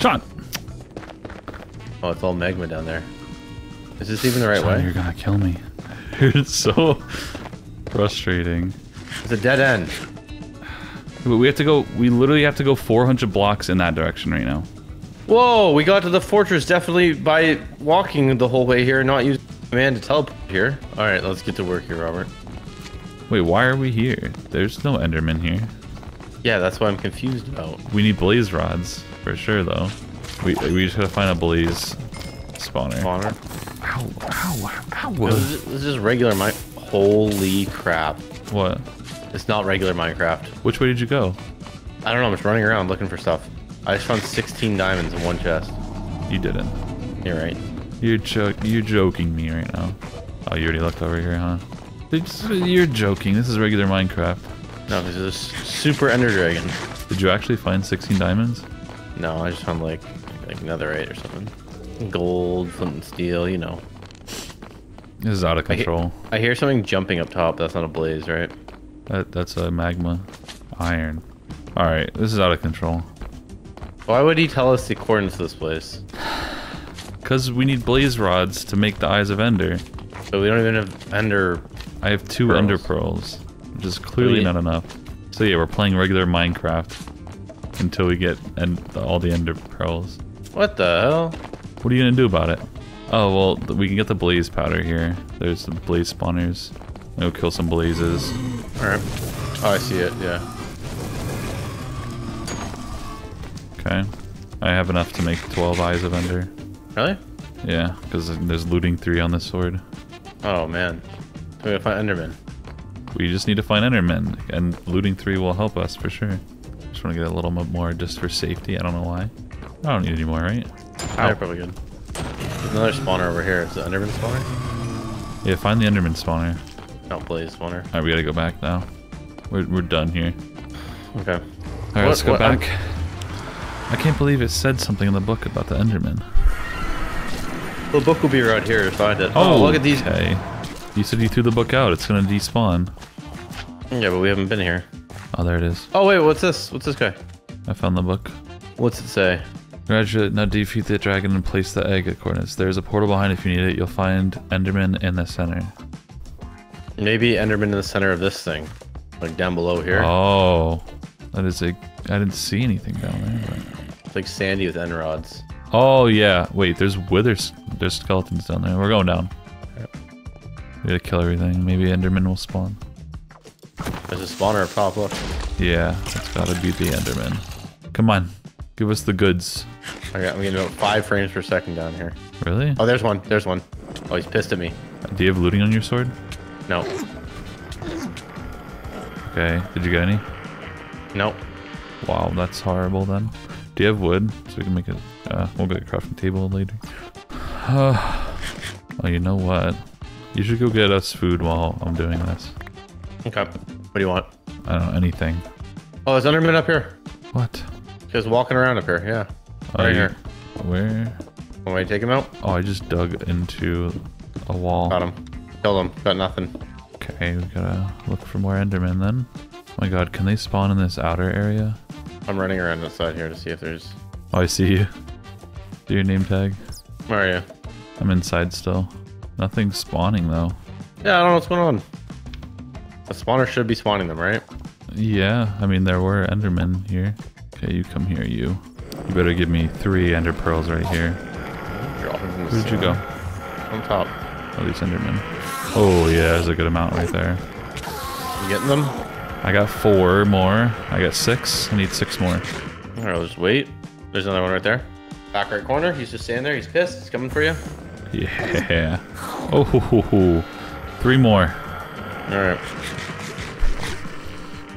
Sean! Oh, it's all magma down there. Is this even the right way? you're gonna kill me. You're so frustrating. It's a dead end. We have to go, we literally have to go 400 blocks in that direction right now. Whoa, we got to the fortress definitely by walking the whole way here, not using man to teleport here. All right, let's get to work here, Robert. Wait, why are we here? There's no Enderman here. Yeah, that's what I'm confused about. We need blaze rods for sure, though. We we just gotta find a blaze spawner. Spawner. Ow! Ow! Ow! This is, this is regular mine. Holy crap! What? It's not regular Minecraft. Which way did you go? I don't know. I'm just running around looking for stuff. I just found 16 diamonds in one chest. You didn't. You're right. You're jo- you're joking me right now. Oh, you already looked over here, huh? It's, you're joking. This is regular Minecraft. No, this is super Ender Dragon. Did you actually find 16 diamonds? No, I just found like like netherite or something. Gold, flint and steel. You know. This is out of I he- control. I hear something jumping up top. That's not a blaze, right? That, that's a magma. Iron. Alright, this is out of control. Why would he tell us the coordinates of this place? Because we need blaze rods to make the Eyes of Ender. But we don't even have Ender. I have two Pearls. Ender Pearls, which is clearly yeah. not enough. So yeah, we're playing regular Minecraft until we get and all the Ender Pearls. What the hell? What are you gonna do about it? Oh well, we can get the blaze powder here. There's the blaze spawners. Go kill some blazes. All right. Oh, I see it. Yeah. Okay. I have enough to make 12 Eyes of Ender. Really? Yeah, because there's looting three on this sword. Oh man. We gotta find Enderman. We just need to find Endermen, and looting three will help us for sure. Just want to get a little bit more just for safety. I don't know why. I don't need any more, right? They're probably good. There's another spawner over here. Is the Enderman spawner? Yeah, find the Enderman spawner. Not blaze spawner. Alright, we gotta go back now. We're, we're done here. Okay. Alright, let's go What- back. I can't believe it said something in the book about the Enderman. The book will be right here to find it. Oh, look at these. Okay. You said you threw the book out. It's gonna despawn. Yeah, but we haven't been here. Oh, there it is. Oh wait, what's this? What's this guy? I found the book. What's it say? Congratulate, now defeat the dragon and place the egg at coordinates. There's a portal behind if you need it. You'll find Enderman in the center. Maybe Enderman in the center of this thing, like down below here. Oh, that is a. I didn't see anything down there. But... It's like sandy with end rods. Oh yeah, wait. There's withers. There's skeletons down there. We're going down. We gotta kill everything. Maybe Enderman will spawn. There's a spawner pop up Yeah, it's gotta be the Enderman. Come on, give us the goods. I got, I'm getting about five frames per second down here. Really? Oh, there's one. There's one. Oh, he's pissed at me. Do you have looting on your sword? No. Okay. Did you get any? No. Wow, that's horrible then. Do you have wood so we can make it? Uh, we'll get a crafting table later. oh, you know what? You should go get us food while I'm doing this. Okay. What do you want? I don't know anything. Oh, there's Enderman up here. What? Just walking around up here. Yeah. Oh, Right you- here. Where? Oh, want me to take him out? Oh, I just dug into a wall. Got him. Killed him. Got nothing. Okay, we gotta look for more Endermen then. Oh my god, can they spawn in this outer area? I'm running around outside here to see if there's. Oh, I see you. Do your name tag. Where are you? I'm inside still. Nothing's spawning though. Yeah, I don't know what's going on. The spawner should be spawning them, right? Yeah, I mean there were Endermen here. Okay, you come here, you. You better give me three Ender Pearls right here. Dropping from the Where'd you go? On top. Oh, these Endermen. Oh yeah, there's a good amount right there. You getting them? I got four more. I got six. I need six more. Alright, I'll just wait. There's another one right there. Back right corner. He's just standing there. He's pissed. He's coming for you. Yeah. Oh, hoo, hoo, hoo. three more. Alright.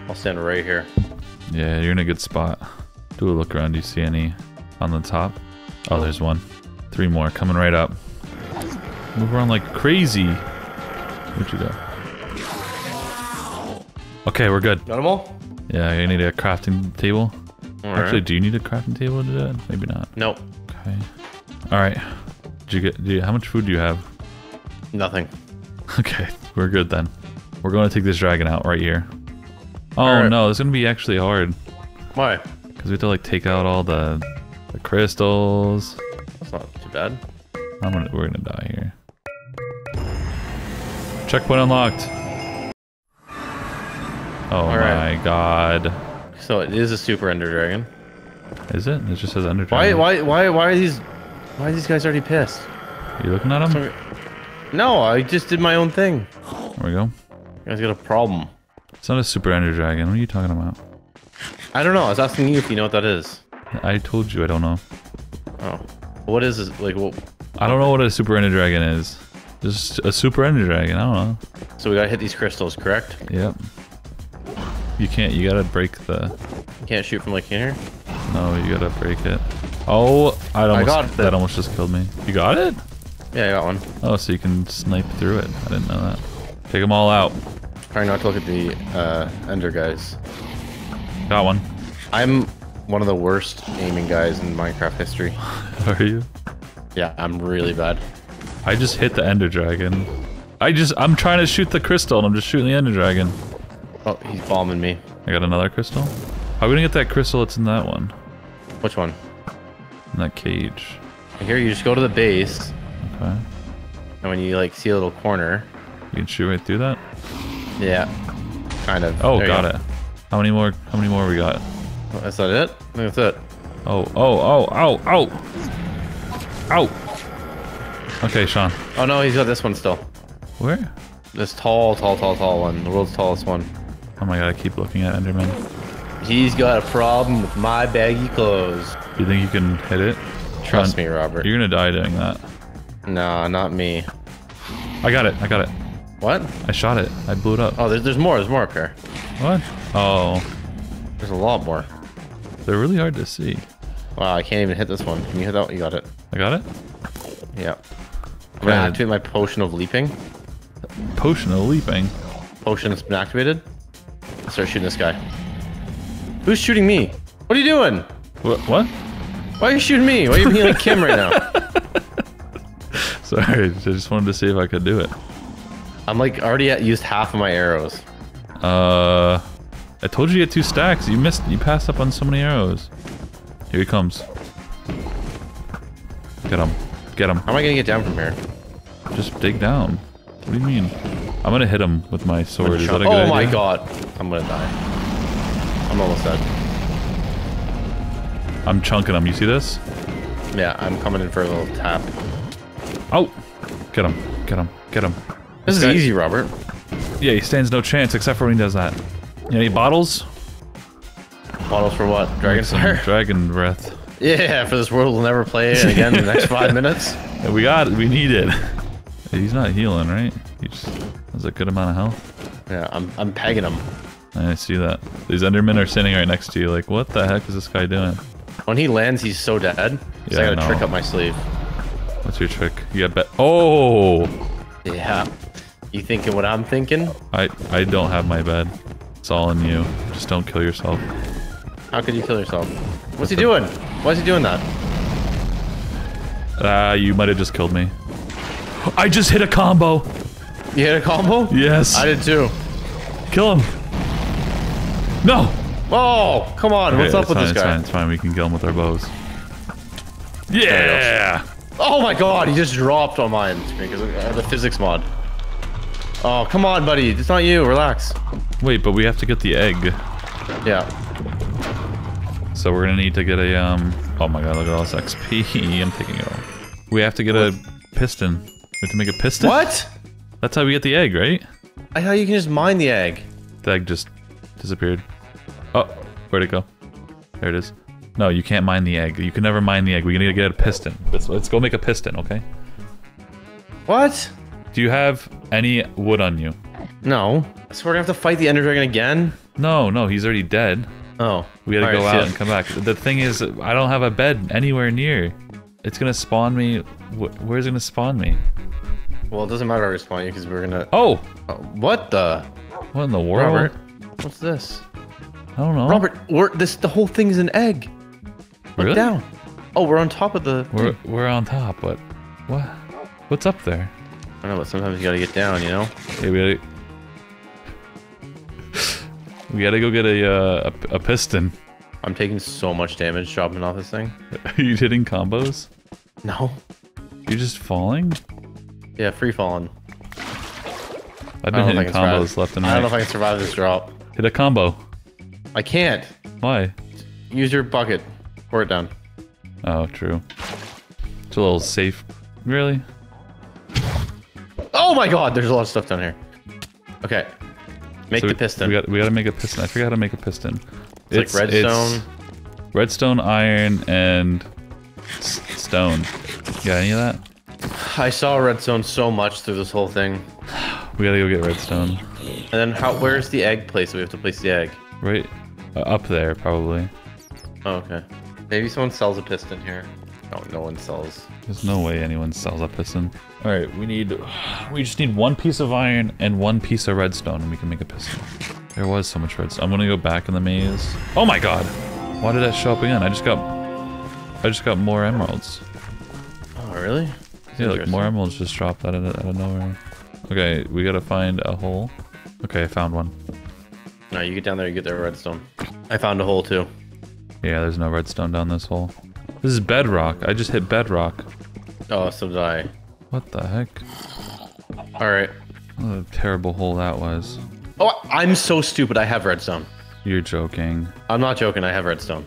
I'll stand right here. Yeah, you're in a good spot. Do a look around. Do you see any on the top? Oh, there's one. Three more coming right up. Move around like crazy. Where'd you go? Okay, we're good. Got them all? Yeah, you need a crafting table. Alright. Actually, do you need a crafting table to do that? Maybe not. Nope. Okay. All right. Did you get? Do you, how much food do you have? Nothing. Okay, we're good then. We're going to take this dragon out right here. Oh Alright. no, it's gonna be actually hard Why? because we have to like take out all the the crystals. That's not too bad. I'm gonna we're gonna die here. Checkpoint unlocked. Oh Alright. my god. So it is a super ender dragon. Is it? It just says Ender Why? Dragon. Why? Why? Why are these? Why are these guys already pissed? Are you looking at him? No, I just did my own thing. There we go. You guys got a problem. It's not a Super Ender Dragon. What are you talking about? I don't know. I was asking you if you know what that is. I told you I don't know. Oh, what is this? Like, what? I don't know what a Super Ender Dragon is. Just a Super Ender Dragon. I don't know. so we gotta hit these crystals, correct? Yep. You can't. You gotta break the. You can't shoot from like here. No, you gotta break it. Oh, I almost, got the- that almost just killed me. You got it? Yeah, I got one. Oh, so you can snipe through it. I didn't know that. Take them all out. Trying not to look at the uh, ender guys. Got one. I'm one of the worst aiming guys in Minecraft history. Are you? Yeah, I'm really bad. I just hit the Ender Dragon. I just, I'm trying to shoot the crystal and I'm just shooting the Ender Dragon. Oh, he's bombing me. I got another crystal. How are we gonna get that crystal that's in that one? Which one? In that cage. Here, you just go to the base, Okay. and when you like see a little corner, You can shoot right through that? yeah, kind of. Oh, There got go. it. How many more, how many more we got? That's not it. I think that's it. Oh, oh, oh, oh, oh! Ow! Okay, Sean. Oh no, he's got this one still. Where? This tall, tall, tall, tall one. The world's tallest one. Oh my god, I keep looking at Enderman. He's got a problem with my baggy clothes. Do you think you can hit it? Trust me, Robert. You're gonna die doing that. No, not me. I got it, I got it. What? I shot it. I blew it up. Oh, there's, there's more. There's more up here. What? Oh, There's a lot more. they're really hard to see. Wow, I can't even hit this one. Can you hit that? You got it. I got it? Yeah. I'm gonna activate my potion of leaping. Potion of leaping. Potion's been activated. Start shooting this guy. Who's shooting me? What are you doing? What? What? Why are you shooting me? Why are you being like Kim right now? Sorry, I just wanted to see if I could do it. I'm like already at, used half of my arrows. Uh, I told you you had two stacks. You missed. You passed up on so many arrows. Here he comes. Get him. Get him. How am I gonna get down from here? Just dig down. What do you mean? I'm gonna hit him with my sword. Is that a good oh idea? my god. I'm gonna die. I'm almost dead. I'm chunking him. You see this? Yeah, I'm coming in for a little tap. Oh! Get him. Get him. Get him. This is guy- easy, Robert. Yeah, he stands no chance except for when he does that. You need bottles? Bottles for what? Dragon Fire? Dragon breath. Yeah, for this world we'll never play it again in the next five minutes. Yeah, we got it. We need it. He's not healing, right? He just has a good amount of health. Yeah, I'm, I'm pegging him. I see that. These Endermen are sitting right next to you. Like, what the heck is this guy doing? When he lands, he's so dead. Yeah, I I got a trick up my sleeve. What's your trick? You got bet. Oh! Yeah. You thinking what I'm thinking? I I don't have my bed. It's all in you. Just don't kill yourself. How could you kill yourself? What's he doing? Why is he doing that? Ah, you might have just killed me. I just hit a combo. You hit a combo? Yes. I did too. Kill him. No. Oh, come on. What's up with fine, this it's fine. It's fine. We can kill him with our bows. Yeah. Oh my god, he just dropped on mine because of the physics mod. Oh, come on, buddy. It's not you. Relax. Wait, but we have to get the egg. Yeah. So we're gonna need to get a um. Oh my god! Look at all this XP. I'm taking it all. We have to get a piston. We have to make a piston. What? That's how we get the egg, right? I thought you can just mine the egg. The egg just disappeared. Oh, where'd it go? There it is. No, you can't mine the egg. You can never mine the egg. We need to get a piston. Let's, let's go make a piston, okay? What? Do you have any wood on you? No. So we're gonna have to fight the Ender Dragon again? No, no, he's already dead. Oh. We gotta go see out and come back. The thing is, I don't have a bed anywhere near. It's gonna spawn me. Wh where's it gonna spawn me? Well, it doesn't matter where we spawn you because we're gonna. Oh, Oh, what the? what in the world? Robert. What's this? I don't know. Robert, we're this. The whole thing is an egg. Look really? down. Oh, we're on top of the. We're we're on top, but what? What's up there? I don't know, but sometimes you gotta get down, you know. Hey, we gotta... We gotta go get a, uh, a, a piston. I'm taking so much damage dropping off this thing. Are you hitting combos? No. You're just falling? Yeah, free falling. I've been don't hitting think I can combos survive. left and right. I don't know if. I can survive this drop. Hit a combo. I can't. Why? Use your bucket. Pour it down. Oh, true. It's a little safe. Really? Oh my god, there's a lot of stuff down here. Okay. Make So the we- piston. We got we got to make a piston. I forgot how to make a piston. it's, like redstone. redstone, iron, and stone. You got any of that? I saw redstone so much through this whole thing. We gotta go get redstone. And then how? Where's the egg place? We have to place the egg. Right uh, up there, probably. Oh, okay. Maybe someone sells a piston here. No, no one sells. There's no way anyone sells a piston. All right, we need. We just need one piece of iron and one piece of redstone, and we can make a piston. There was so much redstone. I'm gonna go back in the maze. Oh my god! Why did that show up again? I just got. I just got more emeralds. Oh, really? Yeah, like more emeralds just dropped out of, out of nowhere. Okay, we gotta find a hole. Okay, I found one. No, you get down there, you get the redstone. I found a hole too. Yeah, there's no redstone down this hole. This is bedrock. I just hit bedrock. Oh, so did I. What the heck? All right. What a terrible hole that was. Oh, I'm so stupid. I have redstone. You're joking. I'm not joking. I have redstone.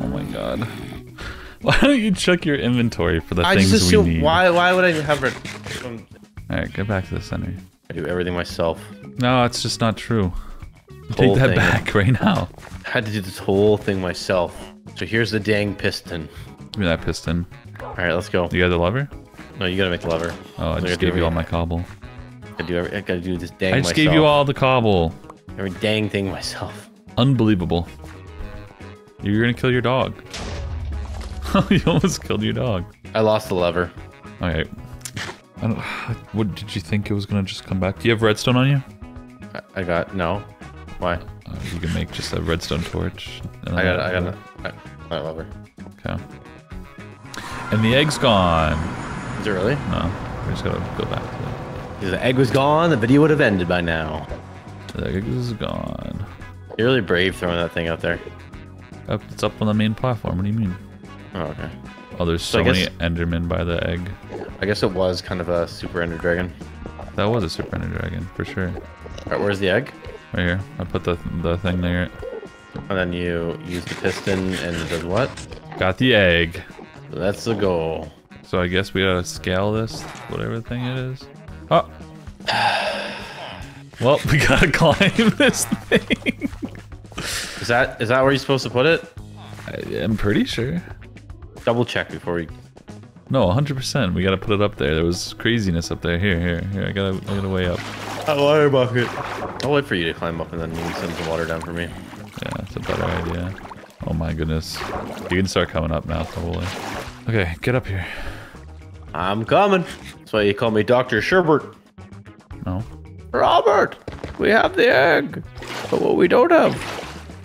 Oh my god. Why don't you check your inventory for the I things just we need? Why? Why would I have redstone? Alright, get back to the center. I do everything myself. No, it's just not true. Take that back right now. I had to do this whole thing myself. So here's the dang piston. Give me that piston. All right, let's go. You got the lever? No, you gotta make the lever. Oh, I gotta just gave you all my cobble. I do. Every, I gotta do this dang. I just myself. gave you all the cobble. every dang thing myself. Unbelievable. You're gonna kill your dog. you almost killed your dog. I lost the lever. Alright. I don't. What did you think it was gonna just come back? Do you have redstone on you? I, I got no. Why? Uh, you can make just a redstone torch. and I then- got. I got. love her. Okay. And the egg's gone. Is it really? No, we just gotta go back to it. If the egg was gone, the video would have ended by now. The egg is gone. You're really brave throwing that thing out there. Up, it's up on the main platform. What do you mean? Oh, okay. Oh, there's So so I many Endermen by the egg. I guess it was kind of a super ender dragon. That was a super Ender Dragon for sure. All right, where's the egg? Right here. I put the the thing near it. And then you use the piston, and it does what? Got the egg. That's the goal. So I guess we gotta scale this, whatever thing it is. Oh. Well, we gotta climb this thing. Is that is that where you're supposed to put it? I, I'm pretty sure. Double check before we. No, 100%. We gotta put it up there. There was craziness up there. Here, here, here. I gotta, I gotta way up. Water bucket. I'll wait for you to climb up, and then you can send some water down for me. Yeah, that's a better idea. Oh my goodness. You can start coming up now, probably. Okay, get up here. I'm coming. That's why you call me Doctor Sherbert. No. Robert, we have the egg, but what we don't have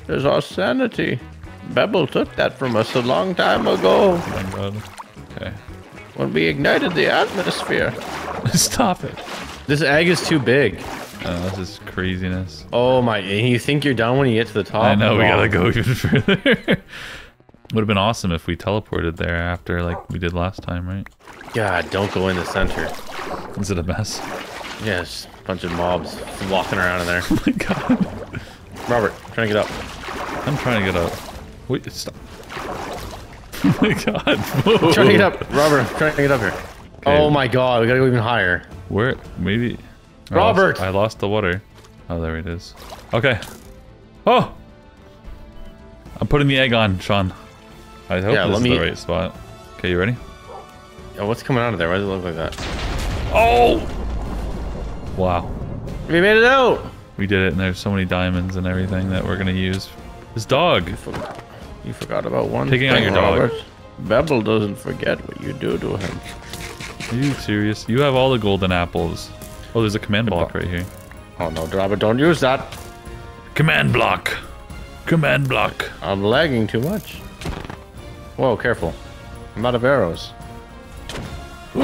is our sanity. Bebel took that from us a long time ago Oh my god. Okay. When we ignited the atmosphere. Stop it. This egg is too big. Uh, this is craziness. Oh my! And you think you're done when you get to the top? I know, we Wrong. gotta go even further. Would have been awesome if we teleported there after, like we did last time, right? God, don't go in the center. Is it a mess? Yes, bunch of mobs walking around in there. Oh my god. Robert, trying to get up. I'm trying to get up. Wait, stop. Oh my god. Whoa. Trying to get up, Robert. I'm trying to get up here. Oh my God, we gotta go even higher. Where? Maybe. I Robert! lost- I lost the water. Oh, there it is. Okay. Oh! I'm putting the egg on, Sean. I hope Yeah, this let is me- the right spot. Okay, you ready? Oh, what's coming out of there? Why does it look like that? Oh! Wow. We made it out. We did it, and there's so many diamonds and everything that we're gonna use. This dog. You forgot about one Taking out thing, your dog. Robert. Bebel doesn't forget what you do to him. Are you serious? You have all the golden apples. Oh, there's a command block right here. Oh no, Robert, don't use that. Command block. Command block. I'm lagging too much. Whoa, careful. I'm out of arrows. Do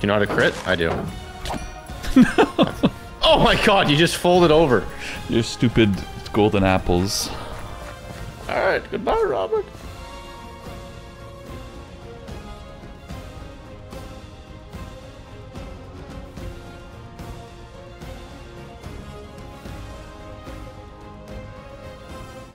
you know how to crit? I do. Oh my god, you just folded over. Your stupid golden apples. Alright, goodbye, Robert.